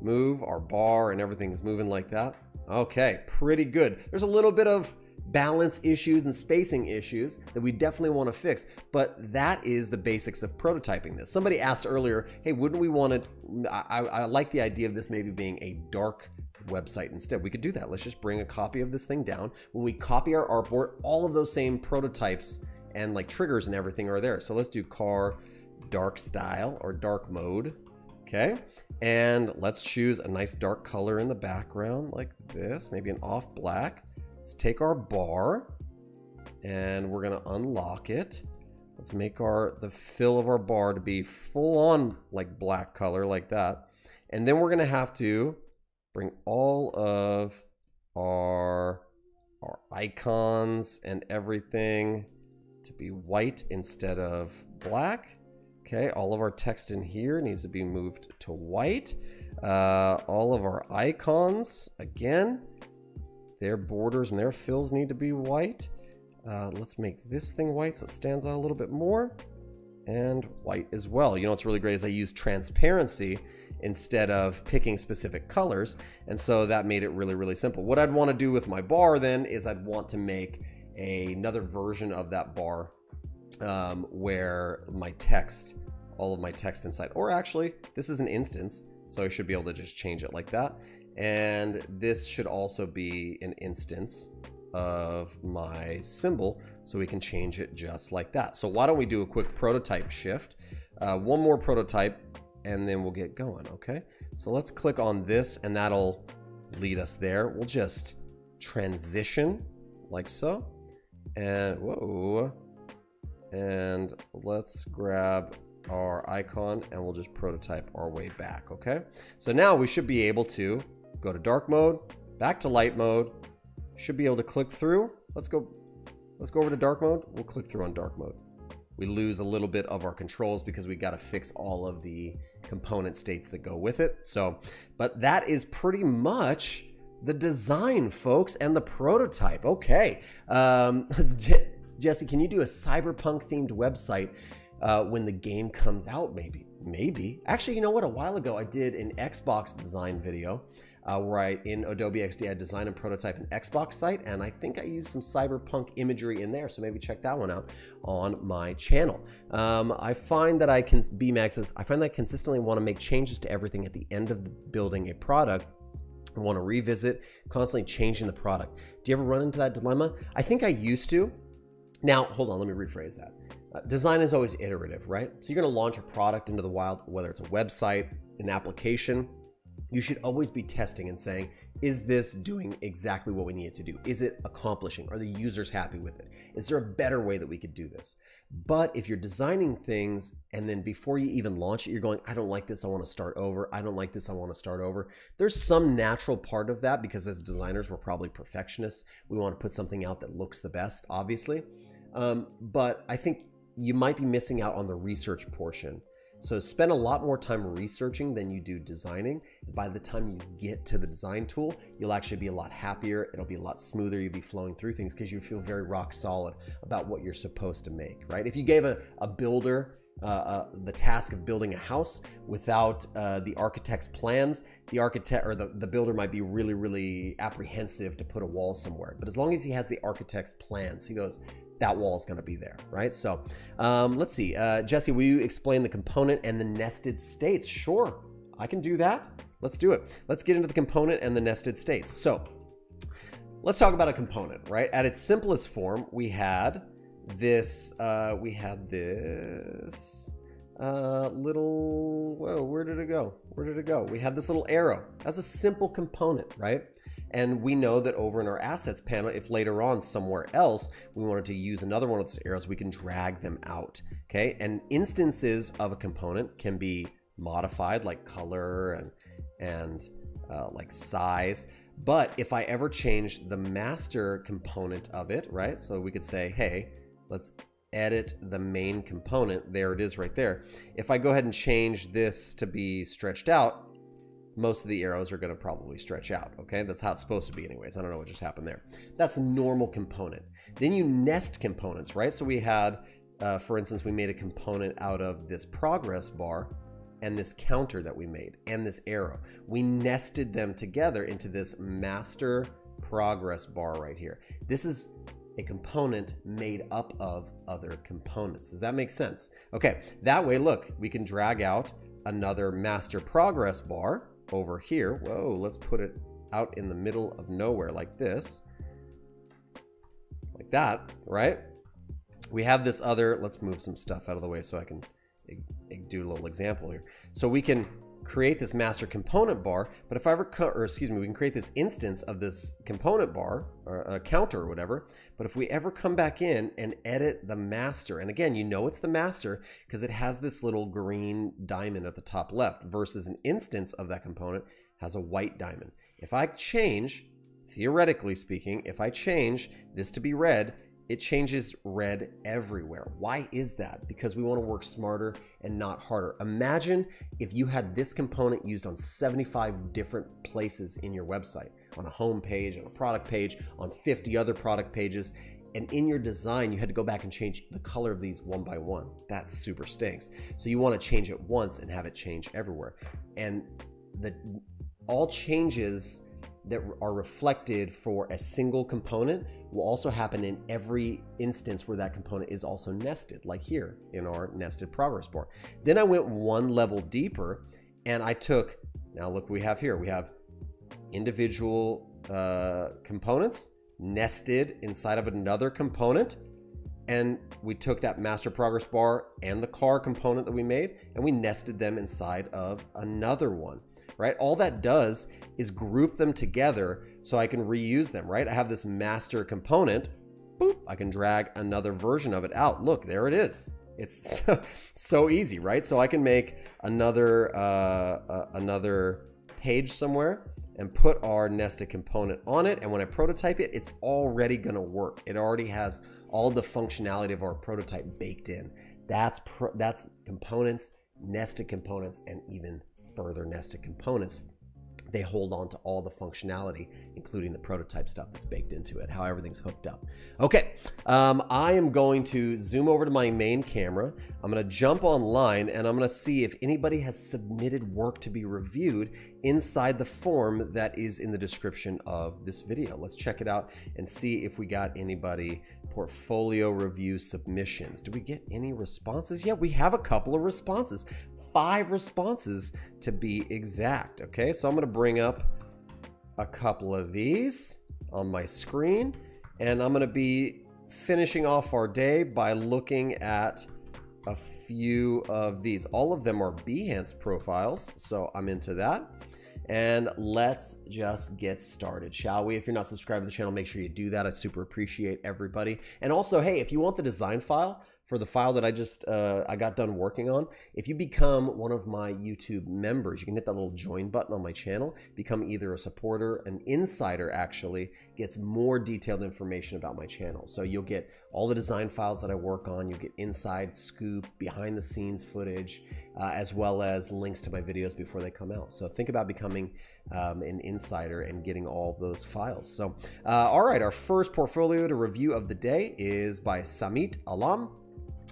move, our bar and everything is moving like that. Okay, pretty good. There's a little bit of balance issues and spacing issues that we definitely want to fix. But that is the basics of prototyping this. Somebody asked earlier, hey, wouldn't we want to, I, I like the idea of this maybe being a dark website instead. We could do that. Let's just bring a copy of this thing down. When we copy our artboard, all of those same prototypes and like triggers and everything are there. So let's do car dark style or dark mode. Okay. And let's choose a nice dark color in the background like this, maybe an off black. Let's take our bar and we're gonna unlock it. Let's make our the fill of our bar to be full on like black color like that. And then we're gonna have to bring all of our our icons and everything to be white instead of black. Okay, all of our text in here needs to be moved to white. Uh, all of our icons, again, their borders and their fills need to be white. Uh, let's make this thing white so it stands out a little bit more. And white as well. You know what's really great is I use transparency instead of picking specific colors. And so that made it really, really simple. What I'd want to do with my bar then is I'd want to make a, another version of that bar um, where my text, all of my text inside, or actually this is an instance. So I should be able to just change it like that. And this should also be an instance of my symbol so we can change it just like that. So why don't we do a quick prototype shift, uh, one more prototype, and then we'll get going, okay? So let's click on this and that'll lead us there. We'll just transition like so. And whoa. And let's grab our icon and we'll just prototype our way back, okay? So now we should be able to go to dark mode, back to light mode, should be able to click through. Let's go, let's go over to dark mode. We'll click through on dark mode. We lose a little bit of our controls because we got to fix all of the component states that go with it. So, but that is pretty much the design, folks, and the prototype. Okay. Um, (laughs) Jesse, can you do a cyberpunk themed website uh, when the game comes out? Maybe. Maybe. Actually, you know what? A while ago, I did an Xbox design video uh, where I, in Adobe XD, I designed and prototype an Xbox site, and I think I used some cyberpunk imagery in there, so maybe check that one out on my channel. Um, I find that I can, BMAG says, I find that I consistently want to make changes to everything at the end of building a product I want to revisit, constantly changing the product. Do you ever run into that dilemma? I think I used to. Now, hold on, let me rephrase that. Uh, design is always iterative, right? So you're going to launch a product into the wild, whether it's a website, an application. You should always be testing and saying, is this doing exactly what we need it to do? Is it accomplishing? Are the users happy with it? Is there a better way that we could do this? But if you're designing things and then before you even launch it, you're going, I don't like this, I want to start over. I don't like this, I want to start over. There's some natural part of that because as designers, we're probably perfectionists. We want to put something out that looks the best, obviously. Um, but I think you might be missing out on the research portion so spend a lot more time researching than you do designing. By the time you get to the design tool, you'll actually be a lot happier. It'll be a lot smoother. You'll be flowing through things because you feel very rock solid about what you're supposed to make, right? If you gave a, a builder uh, uh, the task of building a house without uh, the architect's plans, the architect or the, the builder might be really, really apprehensive to put a wall somewhere. But as long as he has the architect's plans, he goes, that wall is going to be there, right? So um, let's see. Uh, Jesse, will you explain the component and the nested states? Sure, I can do that. Let's do it. Let's get into the component and the nested states. So let's talk about a component, right? At its simplest form, we had this, uh, we had this uh, little, whoa, where did it go? Where did it go? We had this little arrow. That's a simple component, right? And we know that over in our assets panel, if later on somewhere else we wanted to use another one of those arrows, we can drag them out. Okay. And instances of a component can be modified like color and, and uh, like size. But if I ever change the master component of it, right? So we could say, hey, let's edit the main component. There it is right there. If I go ahead and change this to be stretched out, most of the arrows are going to probably stretch out. Okay, that's how it's supposed to be anyways. I don't know what just happened there. That's a normal component. Then you nest components, right? So we had, uh, for instance, we made a component out of this progress bar and this counter that we made and this arrow. We nested them together into this master progress bar right here. This is a component made up of other components. Does that make sense? Okay, that way, look, we can drag out another master progress bar over here. Whoa, let's put it out in the middle of nowhere like this. Like that, right? We have this other, let's move some stuff out of the way so I can do a little example here. So we can create this master component bar, but if I ever, or excuse me, we can create this instance of this component bar, or a counter or whatever, but if we ever come back in and edit the master, and again, you know it's the master because it has this little green diamond at the top left versus an instance of that component has a white diamond. If I change, theoretically speaking, if I change this to be red, it changes red everywhere. Why is that? Because we want to work smarter and not harder. Imagine if you had this component used on 75 different places in your website, on a home page, on a product page, on 50 other product pages, and in your design, you had to go back and change the color of these one by one. That super stinks. So you want to change it once and have it change everywhere. And the all changes that are reflected for a single component will also happen in every instance where that component is also nested, like here in our nested progress bar. Then I went one level deeper and I took, now look we have here, we have individual uh, components nested inside of another component. And we took that master progress bar and the car component that we made and we nested them inside of another one right? All that does is group them together so I can reuse them, right? I have this master component, boop, I can drag another version of it out. Look, there it is. It's (laughs) so, so easy, right? So I can make another uh, uh, another page somewhere and put our nested component on it. And when I prototype it, it's already gonna work. It already has all the functionality of our prototype baked in. That's that's components, nested components, and even further nested components they hold on to all the functionality, including the prototype stuff that's baked into it, how everything's hooked up. Okay, um, I am going to zoom over to my main camera. I'm gonna jump online and I'm gonna see if anybody has submitted work to be reviewed inside the form that is in the description of this video. Let's check it out and see if we got anybody portfolio review submissions. Do we get any responses? Yeah, we have a couple of responses five responses to be exact. Okay, so I'm to bring up a couple of these on my screen and I'm to be finishing off our day by looking at a few of these. All of them are Behance profiles, so I'm into that. And let's just get started, shall we? If you're not subscribed to the channel, make sure you do that. I'd super appreciate everybody. And also, hey, if you want the design file, for the file that I just uh, I got done working on. If you become one of my YouTube members, you can hit that little join button on my channel, become either a supporter, an insider actually gets more detailed information about my channel. So you'll get all the design files that I work on, you get inside scoop, behind the scenes footage, uh, as well as links to my videos before they come out. So think about becoming um, an insider and getting all those files. So, uh, all right, our first portfolio to review of the day is by Samit Alam.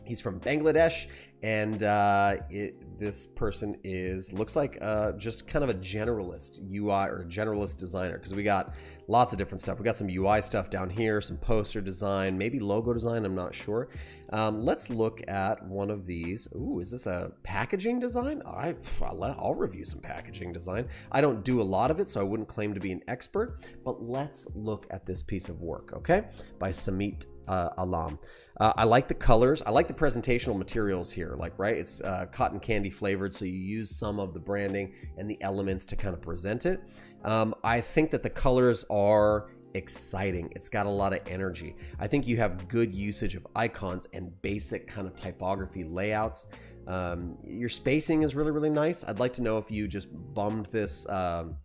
He's from Bangladesh, and uh, it, this person is looks like uh, just kind of a generalist UI or generalist designer because we got lots of different stuff. We got some UI stuff down here, some poster design, maybe logo design. I'm not sure. Um, let's look at one of these. Ooh, is this a packaging design? I, I'll, I'll review some packaging design. I don't do a lot of it, so I wouldn't claim to be an expert. But let's look at this piece of work, okay? By Samit uh, Alam. Uh, I like the colors. I like the presentational materials here. Like, right, it's uh, cotton candy flavored, so you use some of the branding and the elements to kind of present it. Um, I think that the colors are exciting. It's got a lot of energy. I think you have good usage of icons and basic kind of typography layouts. Um, your spacing is really, really nice. I'd like to know if you just bummed this. Um,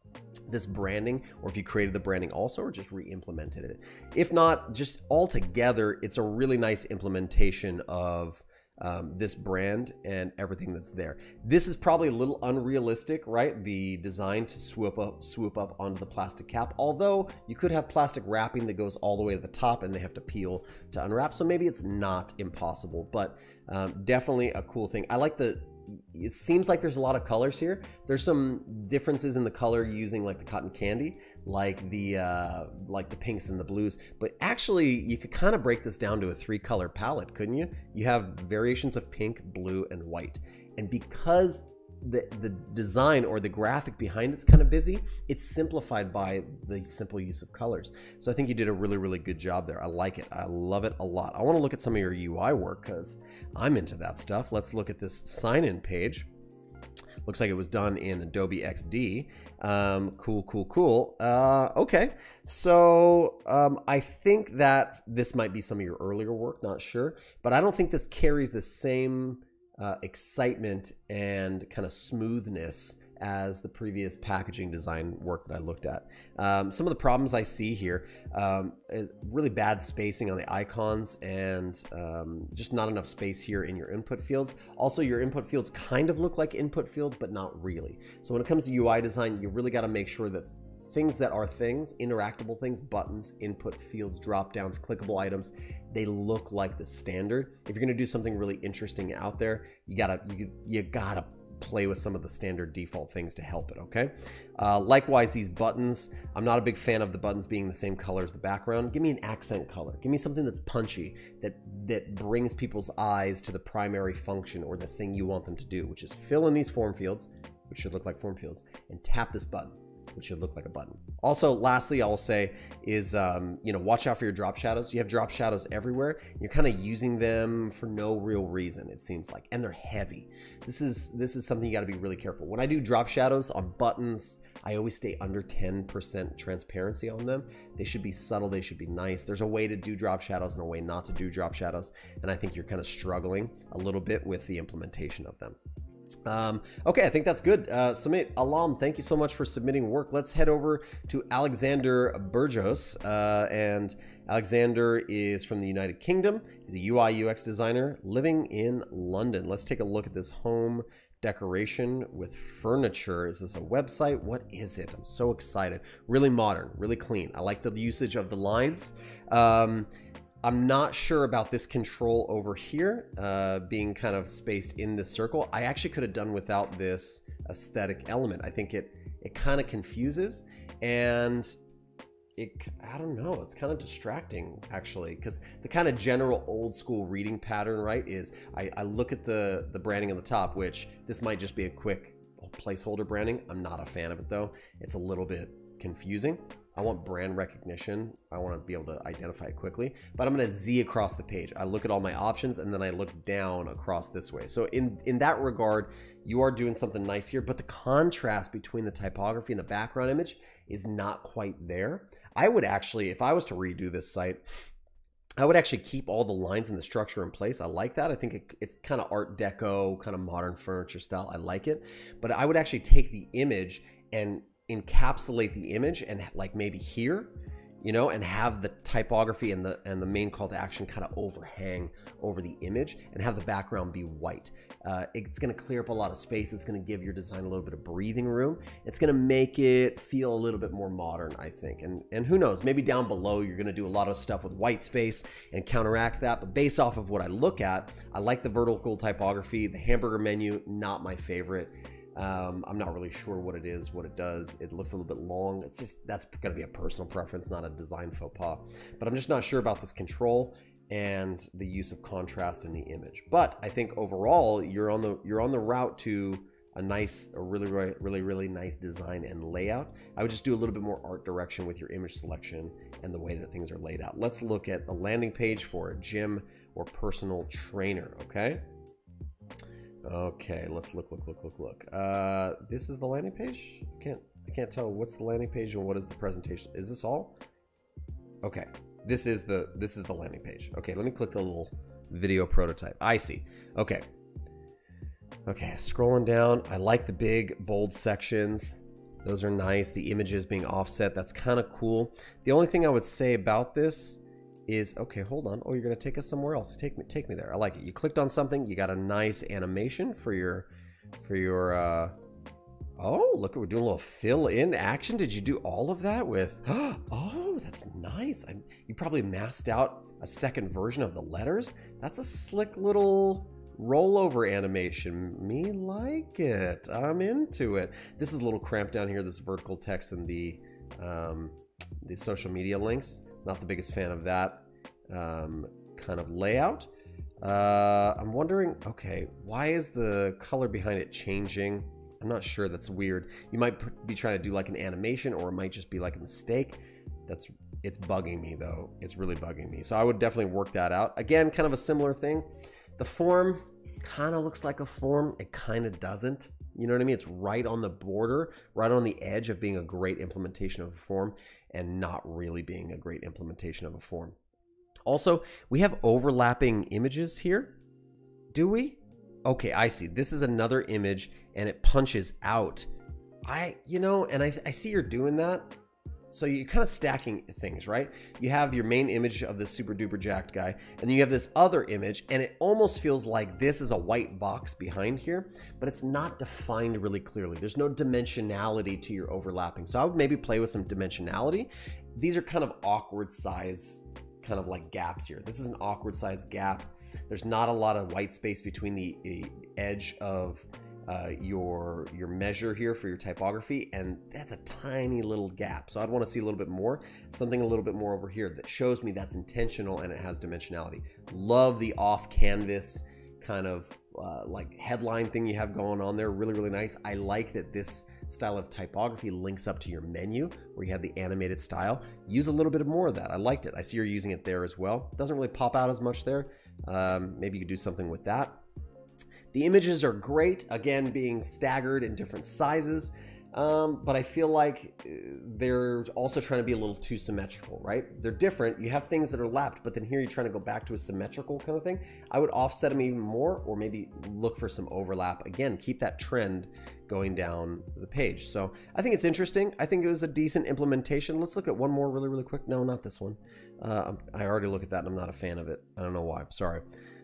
this branding or if you created the branding also or just re-implemented it. If not, just altogether, it's a really nice implementation of um, this brand and everything that's there. This is probably a little unrealistic, right? The design to swoop up, swoop up onto the plastic cap. Although you could have plastic wrapping that goes all the way to the top and they have to peel to unwrap. So maybe it's not impossible, but um, definitely a cool thing. I like the it seems like there's a lot of colors here. There's some differences in the color using like the cotton candy, like the uh, like the pinks and the blues. But actually, you could kind of break this down to a three color palette, couldn't you? You have variations of pink, blue, and white. And because the, the design or the graphic behind it's kind of busy, it's simplified by the simple use of colors. So I think you did a really, really good job there. I like it. I love it a lot. I want to look at some of your UI work because I'm into that stuff. Let's look at this sign-in page. Looks like it was done in Adobe XD. Um, cool, cool, cool. Uh, okay, so um, I think that this might be some of your earlier work, not sure, but I don't think this carries the same uh, excitement and kind of smoothness as the previous packaging design work that I looked at. Um, some of the problems I see here um, is really bad spacing on the icons and um, just not enough space here in your input fields. Also, your input fields kind of look like input fields, but not really. So when it comes to UI design, you really got to make sure that things that are things, interactable things, buttons, input fields, drop downs, clickable items, they look like the standard. If you're gonna do something really interesting out there, you gotta you, you gotta play with some of the standard default things to help it, okay? Uh, likewise, these buttons, I'm not a big fan of the buttons being the same color as the background. Give me an accent color. Give me something that's punchy, that, that brings people's eyes to the primary function or the thing you want them to do, which is fill in these form fields, which should look like form fields, and tap this button which should look like a button. Also, lastly, I'll say is, um, you know, watch out for your drop shadows. You have drop shadows everywhere. You're kind of using them for no real reason, it seems like, and they're heavy. This is this is something you got to be really careful. When I do drop shadows on buttons, I always stay under 10% transparency on them. They should be subtle, they should be nice. There's a way to do drop shadows and a way not to do drop shadows. And I think you're kind of struggling a little bit with the implementation of them. Um, okay, I think that's good. Uh, Samit Alam, thank you so much for submitting work. Let's head over to Alexander Burgos. Uh, and Alexander is from the United Kingdom. He's a UI UX designer living in London. Let's take a look at this home decoration with furniture. Is this a website? What is it? I'm so excited. Really modern, really clean. I like the usage of the lines. Um, I'm not sure about this control over here uh, being kind of spaced in this circle. I actually could have done without this aesthetic element. I think it it kind of confuses and it I don't know, it's kind of distracting actually because the kind of general old school reading pattern, right, is I, I look at the the branding on the top, which this might just be a quick placeholder branding. I'm not a fan of it though. It's a little bit confusing. I want brand recognition. I want to be able to identify it quickly, but I'm going to Z across the page. I look at all my options and then I look down across this way. So in, in that regard, you are doing something nice here, but the contrast between the typography and the background image is not quite there. I would actually, if I was to redo this site, I would actually keep all the lines and the structure in place. I like that. I think it, it's kind of art deco, kind of modern furniture style. I like it. But I would actually take the image and encapsulate the image and like maybe here you know and have the typography and the and the main call to action kind of overhang over the image and have the background be white. Uh, it's going to clear up a lot of space. It's going to give your design a little bit of breathing room. It's going to make it feel a little bit more modern i think. And and who knows? Maybe down below you're going to do a lot of stuff with white space and counteract that. But based off of what i look at i like the vertical typography. The hamburger menu not my favorite um, I'm not really sure what it is, what it does. It looks a little bit long. It's just that's going to be a personal preference, not a design faux pas. But I'm just not sure about this control and the use of contrast in the image. But I think overall, you're on the you're on the route to a nice, a really, really, really, really nice design and layout. I would just do a little bit more art direction with your image selection and the way that things are laid out. Let's look at the landing page for a gym or personal trainer. Okay. Okay, let's look, look, look, look, look. Uh, this is the landing page. I can't, I can't tell what's the landing page and what is the presentation. Is this all? Okay, this is the this is the landing page. Okay, let me click the little video prototype. I see. Okay. Okay, scrolling down. I like the big bold sections. Those are nice. The images being offset. That's kind of cool. The only thing I would say about this is okay hold on. Oh you're gonna take us somewhere else. Take me take me there. I like it. You clicked on something. You got a nice animation for your for your uh oh look we're doing a little fill in action. Did you do all of that with (gasps) oh that's nice. I, you probably masked out a second version of the letters. That's a slick little rollover animation. Me like it. I'm into it. This is a little cramped down here this vertical text and the um the social media links not the biggest fan of that um, kind of layout. Uh, I'm wondering, okay, why is the color behind it changing? I'm not sure. That's weird. You might be trying to do like an animation or it might just be like a mistake. That's it's bugging me though. It's really bugging me. So I would definitely work that out. Again, kind of a similar thing. The form kind of looks like a form. It kind of doesn't. You know what I mean? It's right on the border, right on the edge of being a great implementation of a form and not really being a great implementation of a form. Also, we have overlapping images here. Do we? Okay, I see. This is another image and it punches out. I, you know, and I, I see you're doing that. So you're kind of stacking things, right? You have your main image of this super duper jacked guy, and then you have this other image, and it almost feels like this is a white box behind here, but it's not defined really clearly. There's no dimensionality to your overlapping. So I would maybe play with some dimensionality. These are kind of awkward size, kind of like gaps here. This is an awkward size gap. There's not a lot of white space between the edge of uh, your your measure here for your typography and that's a tiny little gap. So I'd want to see a little bit more something a little bit more over here that shows me that's intentional and it has dimensionality. Love the off canvas kind of uh, like headline thing you have going on there really really nice. I like that this style of typography links up to your menu where you have the animated style. Use a little bit more of that I liked it. I see you're using it there as well. Doesn't really pop out as much there. Um, maybe you could do something with that the images are great, again, being staggered in different sizes. Um, but I feel like uh, they're also trying to be a little too symmetrical, right? They're different. You have things that are lapped, but then here you're trying to go back to a symmetrical kind of thing. I would offset them even more or maybe look for some overlap. Again, keep that trend going down the page. So I think it's interesting. I think it was a decent implementation. Let's look at one more really, really quick. No, not this one. Uh, I already look at that and I'm not a fan of it. I don't know why. Sorry.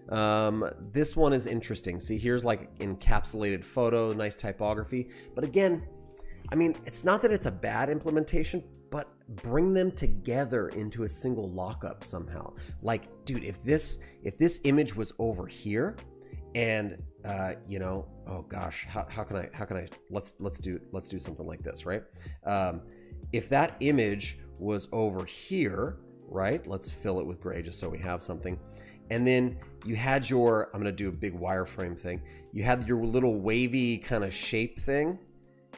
Um, this one is interesting. See, here's like encapsulated photo, nice typography. But again, I mean, it's not that it's a bad implementation, but bring them together into a single lockup somehow. Like, dude, if this if this image was over here, and uh, you know, oh gosh, how, how can I how can I let's let's do let's do something like this, right? Um, if that image was over here, right? Let's fill it with gray just so we have something. And then you had your, I'm gonna do a big wireframe thing. You had your little wavy kind of shape thing,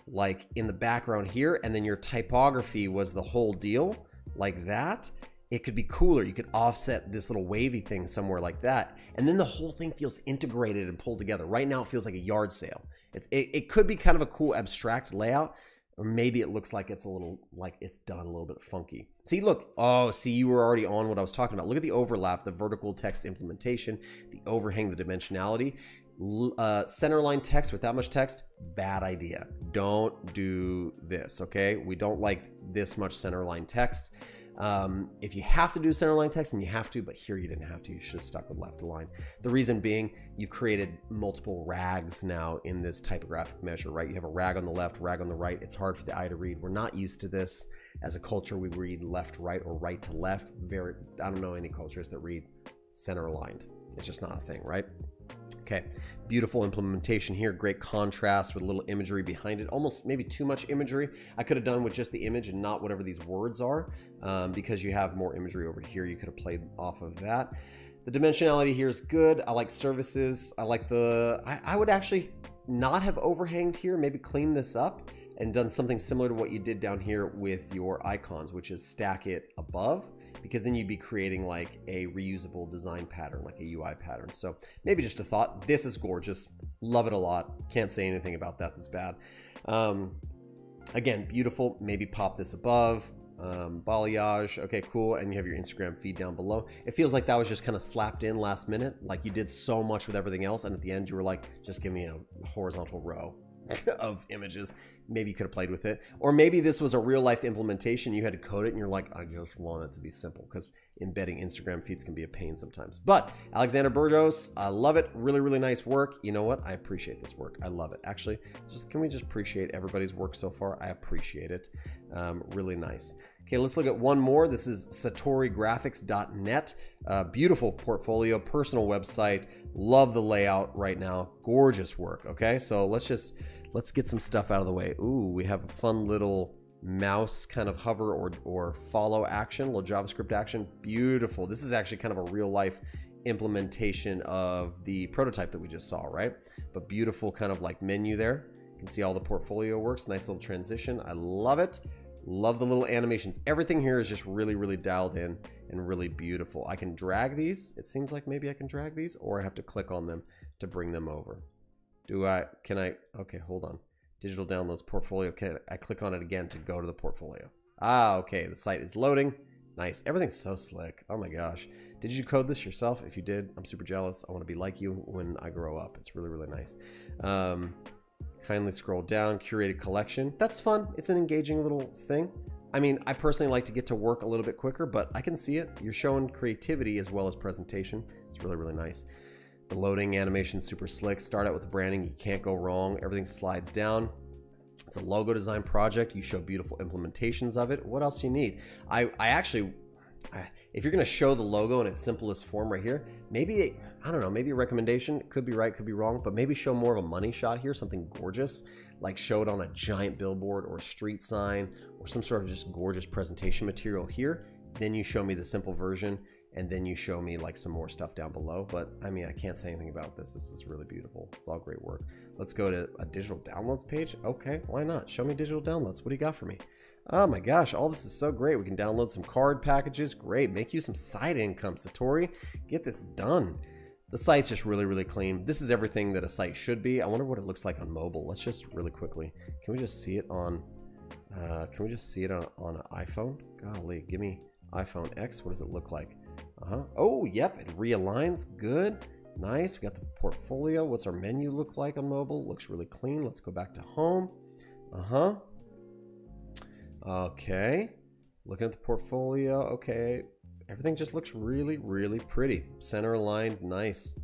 like in the background here, and then your typography was the whole deal, like that. It could be cooler. You could offset this little wavy thing somewhere like that. And then the whole thing feels integrated and pulled together. Right now, it feels like a yard sale. It, it, it could be kind of a cool abstract layout, or maybe it looks like it's a little like it's done a little bit funky. See, look. Oh, see, you were already on what I was talking about. Look at the overlap, the vertical text implementation, the overhang, the dimensionality uh, centerline text with that much text, bad idea. Don't do this, okay? We don't like this much centerline text. Um, if you have to do center centerline text, then you have to, but here you didn't have to. You should have stuck with left align. The reason being, you've created multiple rags now in this typographic measure, right? You have a rag on the left, rag on the right. It's hard for the eye to read. We're not used to this as a culture. We read left, right, or right to left. Very, I don't know any cultures that read center aligned. It's just not a thing, right? Okay, beautiful implementation here. Great contrast with a little imagery behind it. Almost maybe too much imagery. I could have done with just the image and not whatever these words are um, because you have more imagery over here. You could have played off of that. The dimensionality here is good. I like services. I like the, I, I would actually not have overhanged here, maybe clean this up and done something similar to what you did down here with your icons, which is stack it above because then you'd be creating like a reusable design pattern, like a UI pattern. So maybe just a thought. This is gorgeous. Love it a lot. Can't say anything about that that's bad. Um, again, beautiful. Maybe pop this above. Um, balayage. Okay, cool. And you have your Instagram feed down below. It feels like that was just kind of slapped in last minute. Like you did so much with everything else. And at the end, you were like, just give me a horizontal row (laughs) of images. Maybe you could have played with it. Or maybe this was a real life implementation. You had to code it and you're like, I just want it to be simple because embedding Instagram feeds can be a pain sometimes. But Alexander Burgos, I love it. Really, really nice work. You know what? I appreciate this work. I love it. Actually, just can we just appreciate everybody's work so far? I appreciate it. Um, really nice. Okay, let's look at one more. This is satorigraphics.net. Uh, beautiful portfolio, personal website. Love the layout right now. Gorgeous work. Okay, so let's just let's get some stuff out of the way. Ooh, we have a fun little mouse kind of hover or, or follow action, little JavaScript action. Beautiful. This is actually kind of a real life implementation of the prototype that we just saw, right? But beautiful kind of like menu there. You can see all the portfolio works. Nice little transition. I love it. Love the little animations. Everything here is just really, really dialed in and really beautiful. I can drag these. It seems like maybe I can drag these or I have to click on them to bring them over. Do I, can I, okay, hold on. Digital downloads portfolio. Can I click on it again to go to the portfolio? Ah, okay, the site is loading. Nice. Everything's so slick. Oh my gosh. Did you code this yourself? If you did, I'm super jealous. I want to be like you when I grow up. It's really, really nice. Um, kindly scroll down, curated collection. That's fun. It's an engaging little thing. I mean, I personally like to get to work a little bit quicker, but I can see it. You're showing creativity as well as presentation. It's really, really nice. The loading animation super slick. Start out with the branding. You can't go wrong. Everything slides down. It's a logo design project. You show beautiful implementations of it. What else do you need? I, I actually, if you're going to show the logo in its simplest form right here, maybe, I don't know, maybe a recommendation. Could be right, could be wrong, but maybe show more of a money shot here, something gorgeous, like show it on a giant billboard or a street sign or some sort of just gorgeous presentation material here. Then you show me the simple version and then you show me like some more stuff down below. But I mean, I can't say anything about this. This is really beautiful. It's all great work. Let's go to a digital downloads page. Okay, why not? Show me digital downloads. What do you got for me? Oh my gosh, all this is so great. We can download some card packages. Great. Make you some side income, Satori. Get this done. The site's just really, really clean. This is everything that a site should be. I wonder what it looks like on mobile. Let's just really quickly. Can we just see it on, uh, can we just see it on, on an iPhone? Golly, give me iPhone X. What does it look like? Uh-huh. Oh, yep, it realigns. Good. Nice. We got the portfolio. What's our menu look like on mobile? Looks really clean. Let's go back to home. Uh-huh. Okay. Looking at the portfolio. Okay. Everything just looks really, really pretty. Center aligned, nice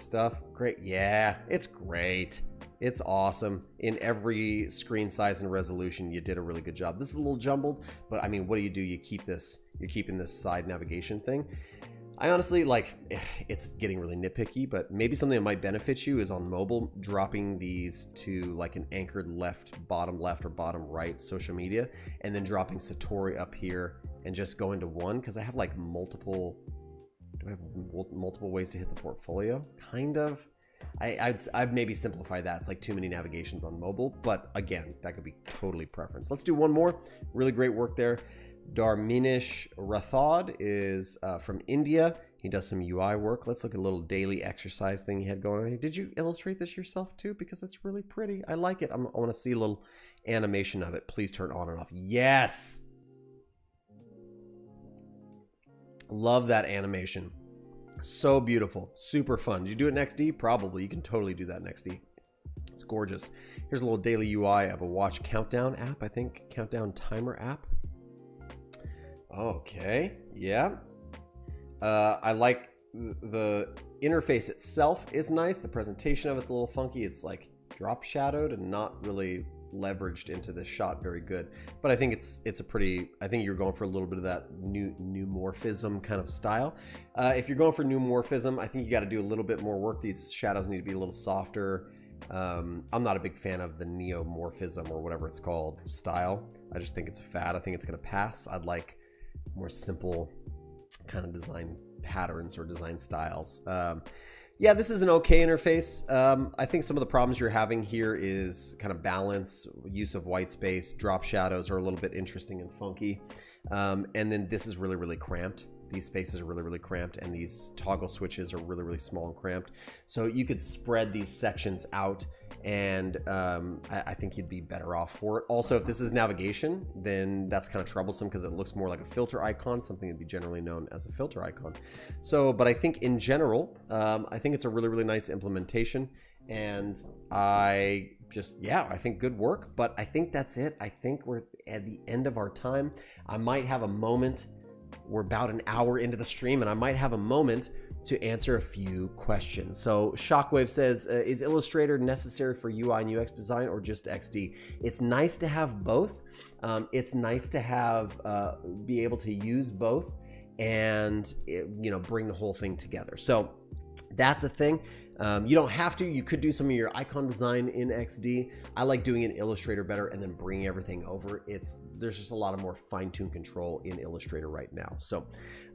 stuff. Great. Yeah, it's great. It's awesome. In every screen size and resolution, you did a really good job. This is a little jumbled, but I mean, what do you do? You keep this, you're keeping this side navigation thing. I honestly like (sighs) it's getting really nitpicky, but maybe something that might benefit you is on mobile dropping these to like an anchored left, bottom left, or bottom right social media, and then dropping Satori up here and just go into one because I have like multiple. Do I have multiple ways to hit the portfolio? Kind of. I, I'd, I'd maybe simplify that. It's like too many navigations on mobile, but again, that could be totally preference. Let's do one more. Really great work there. Darminish Rathod is uh, from India. He does some UI work. Let's look at a little daily exercise thing he had going on. Did you illustrate this yourself too? Because it's really pretty. I like it. I'm, i want to see a little animation of it. Please turn on and off. Yes. Love that animation. So beautiful. Super fun. Did you do it in XD? Probably. You can totally do that in XD. It's gorgeous. Here's a little daily UI of a watch countdown app, I think. Countdown timer app. Okay, yeah. Uh, I like the interface itself is nice. The presentation of it's a little funky. It's like drop shadowed and not really leveraged into this shot very good. But I think it's it's a pretty. I think you're going for a little bit of that new neumorphism kind of style. Uh, if you're going for neumorphism, I think you got to do a little bit more work. These shadows need to be a little softer. Um, I'm not a big fan of the neomorphism or whatever it's called style. I just think it's a fad. I think it's going to pass. I'd like more simple kind of design patterns or design styles. Um, yeah, this is an okay interface. Um, I think some of the problems you're having here is kind of balance, use of white space, drop shadows are a little bit interesting and funky. Um, and then this is really, really cramped. These spaces are really, really cramped and these toggle switches are really, really small and cramped. So you could spread these sections out and um, I, I, think you'd be better off for it. Also, if this is navigation, then that's kind of troublesome because it looks more like a filter icon, something that'd be generally known as a filter icon. So, but I think in general, um, I think it's a really, really nice implementation. And I just, yeah, I think good work. But I think that's it. I think we're at the end of our time. I might have a moment. We're about an hour into the stream, and I might have a moment to answer a few questions. So Shockwave says, uh, is Illustrator necessary for UI and UX design or just XD? It's nice to have both. Um, it's nice to have uh, be able to use both and you know bring the whole thing together. So that's a thing. Um, you don't have to. You could do some of your icon design in XD. I like doing it in Illustrator better and then bringing everything over. It's there's just a lot of more fine-tuned control in Illustrator right now. So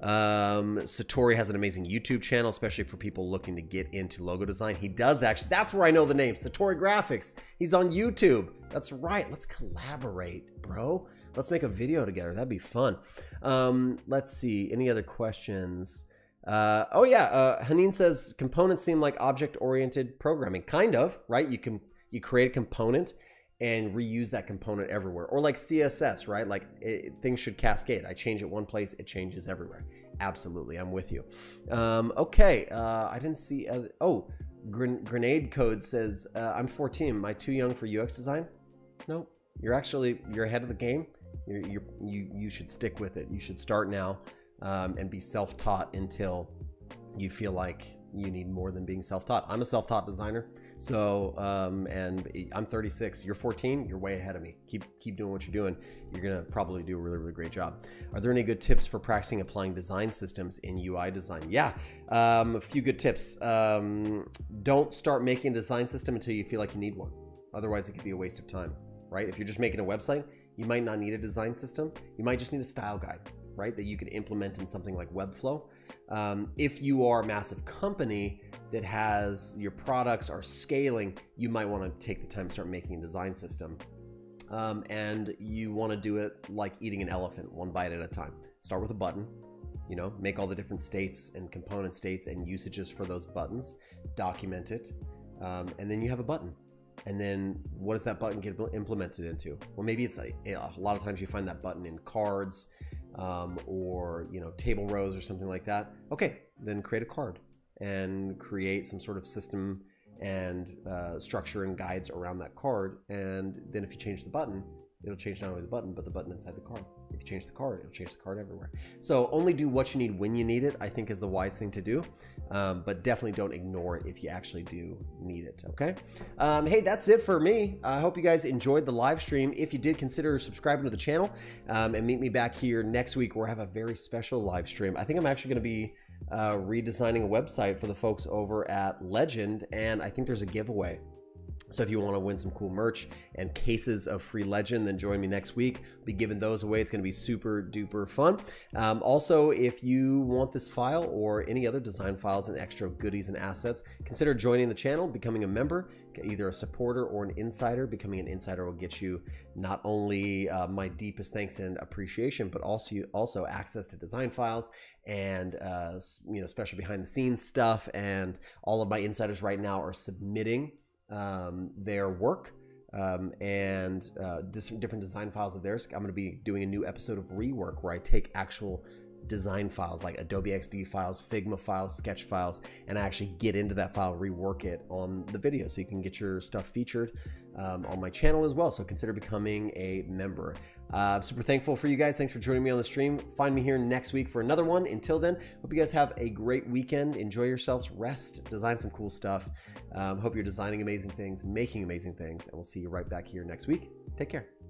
um, Satori has an amazing YouTube channel, especially for people looking to get into logo design. He does actually. That's where I know the name Satori Graphics. He's on YouTube. That's right. Let's collaborate, bro. Let's make a video together. That'd be fun. Um, let's see. Any other questions? Uh, oh yeah, uh, Hanin says components seem like object-oriented programming. Kind of, right? You can you create a component and reuse that component everywhere, or like CSS, right? Like it, things should cascade. I change it one place, it changes everywhere. Absolutely, I'm with you. Um, okay, uh, I didn't see. Oh, Gren grenade code says uh, I'm 14. Am I too young for UX design? No, you're actually you're ahead of the game. You're, you're, you you should stick with it. You should start now um, and be self-taught until you feel like you need more than being self-taught. I'm a self-taught designer. So, um, and I'm 36. You're 14. You're way ahead of me. Keep keep doing what you're doing. You're gonna probably do a really really great job. Are there any good tips for practicing applying design systems in UI design? Yeah, um, a few good tips. Um, don't start making a design system until you feel like you need one. Otherwise, it could be a waste of time. Right? If you're just making a website, you might not need a design system. You might just need a style guide right? That you could implement in something like Webflow. Um, if you are a massive company that has your products are scaling, you might want to take the time to start making a design system. Um, and you want to do it like eating an elephant, one bite at a time. Start with a button, you know, make all the different states and component states and usages for those buttons, document it, um, and then you have a button. And then what does that button get implemented into? Well, maybe it's a, a lot of times you find that button in cards um, or you know table rows or something like that. Okay, then create a card and create some sort of system and uh, structure and guides around that card. And then if you change the button, it'll change not only the button, but the button inside the card. If you change the card, it'll change the card everywhere. So only do what you need when you need it, I think is the wise thing to do. Um, but definitely don't ignore it if you actually do need it, okay? Um, hey, that's it for me. I hope you guys enjoyed the live stream. If you did, consider subscribing to the channel um, and meet me back here next week where I have a very special live stream. I think I'm actually gonna be uh, redesigning a website for the folks over at Legend, and I think there's a giveaway. So if you want to win some cool merch and cases of free legend, then join me next week. I'll be giving those away. It's going to be super duper fun. Um, also, if you want this file or any other design files and extra goodies and assets, consider joining the channel, becoming a member, either a supporter or an insider. Becoming an insider will get you not only uh, my deepest thanks and appreciation, but also also access to design files and uh, you know special behind the scenes stuff. And all of my insiders right now are submitting um, their work um, and uh, different design files of theirs. I'm going to be doing a new episode of Rework where I take actual design files like Adobe XD files, Figma files, Sketch files, and I actually get into that file, rework it on the video so you can get your stuff featured um, on my channel as well. So consider becoming a member. Uh, I'm super thankful for you guys. Thanks for joining me on the stream. Find me here next week for another one. Until then, hope you guys have a great weekend. Enjoy yourselves, rest, design some cool stuff. Um, hope you're designing amazing things, making amazing things, and we'll see you right back here next week. Take care.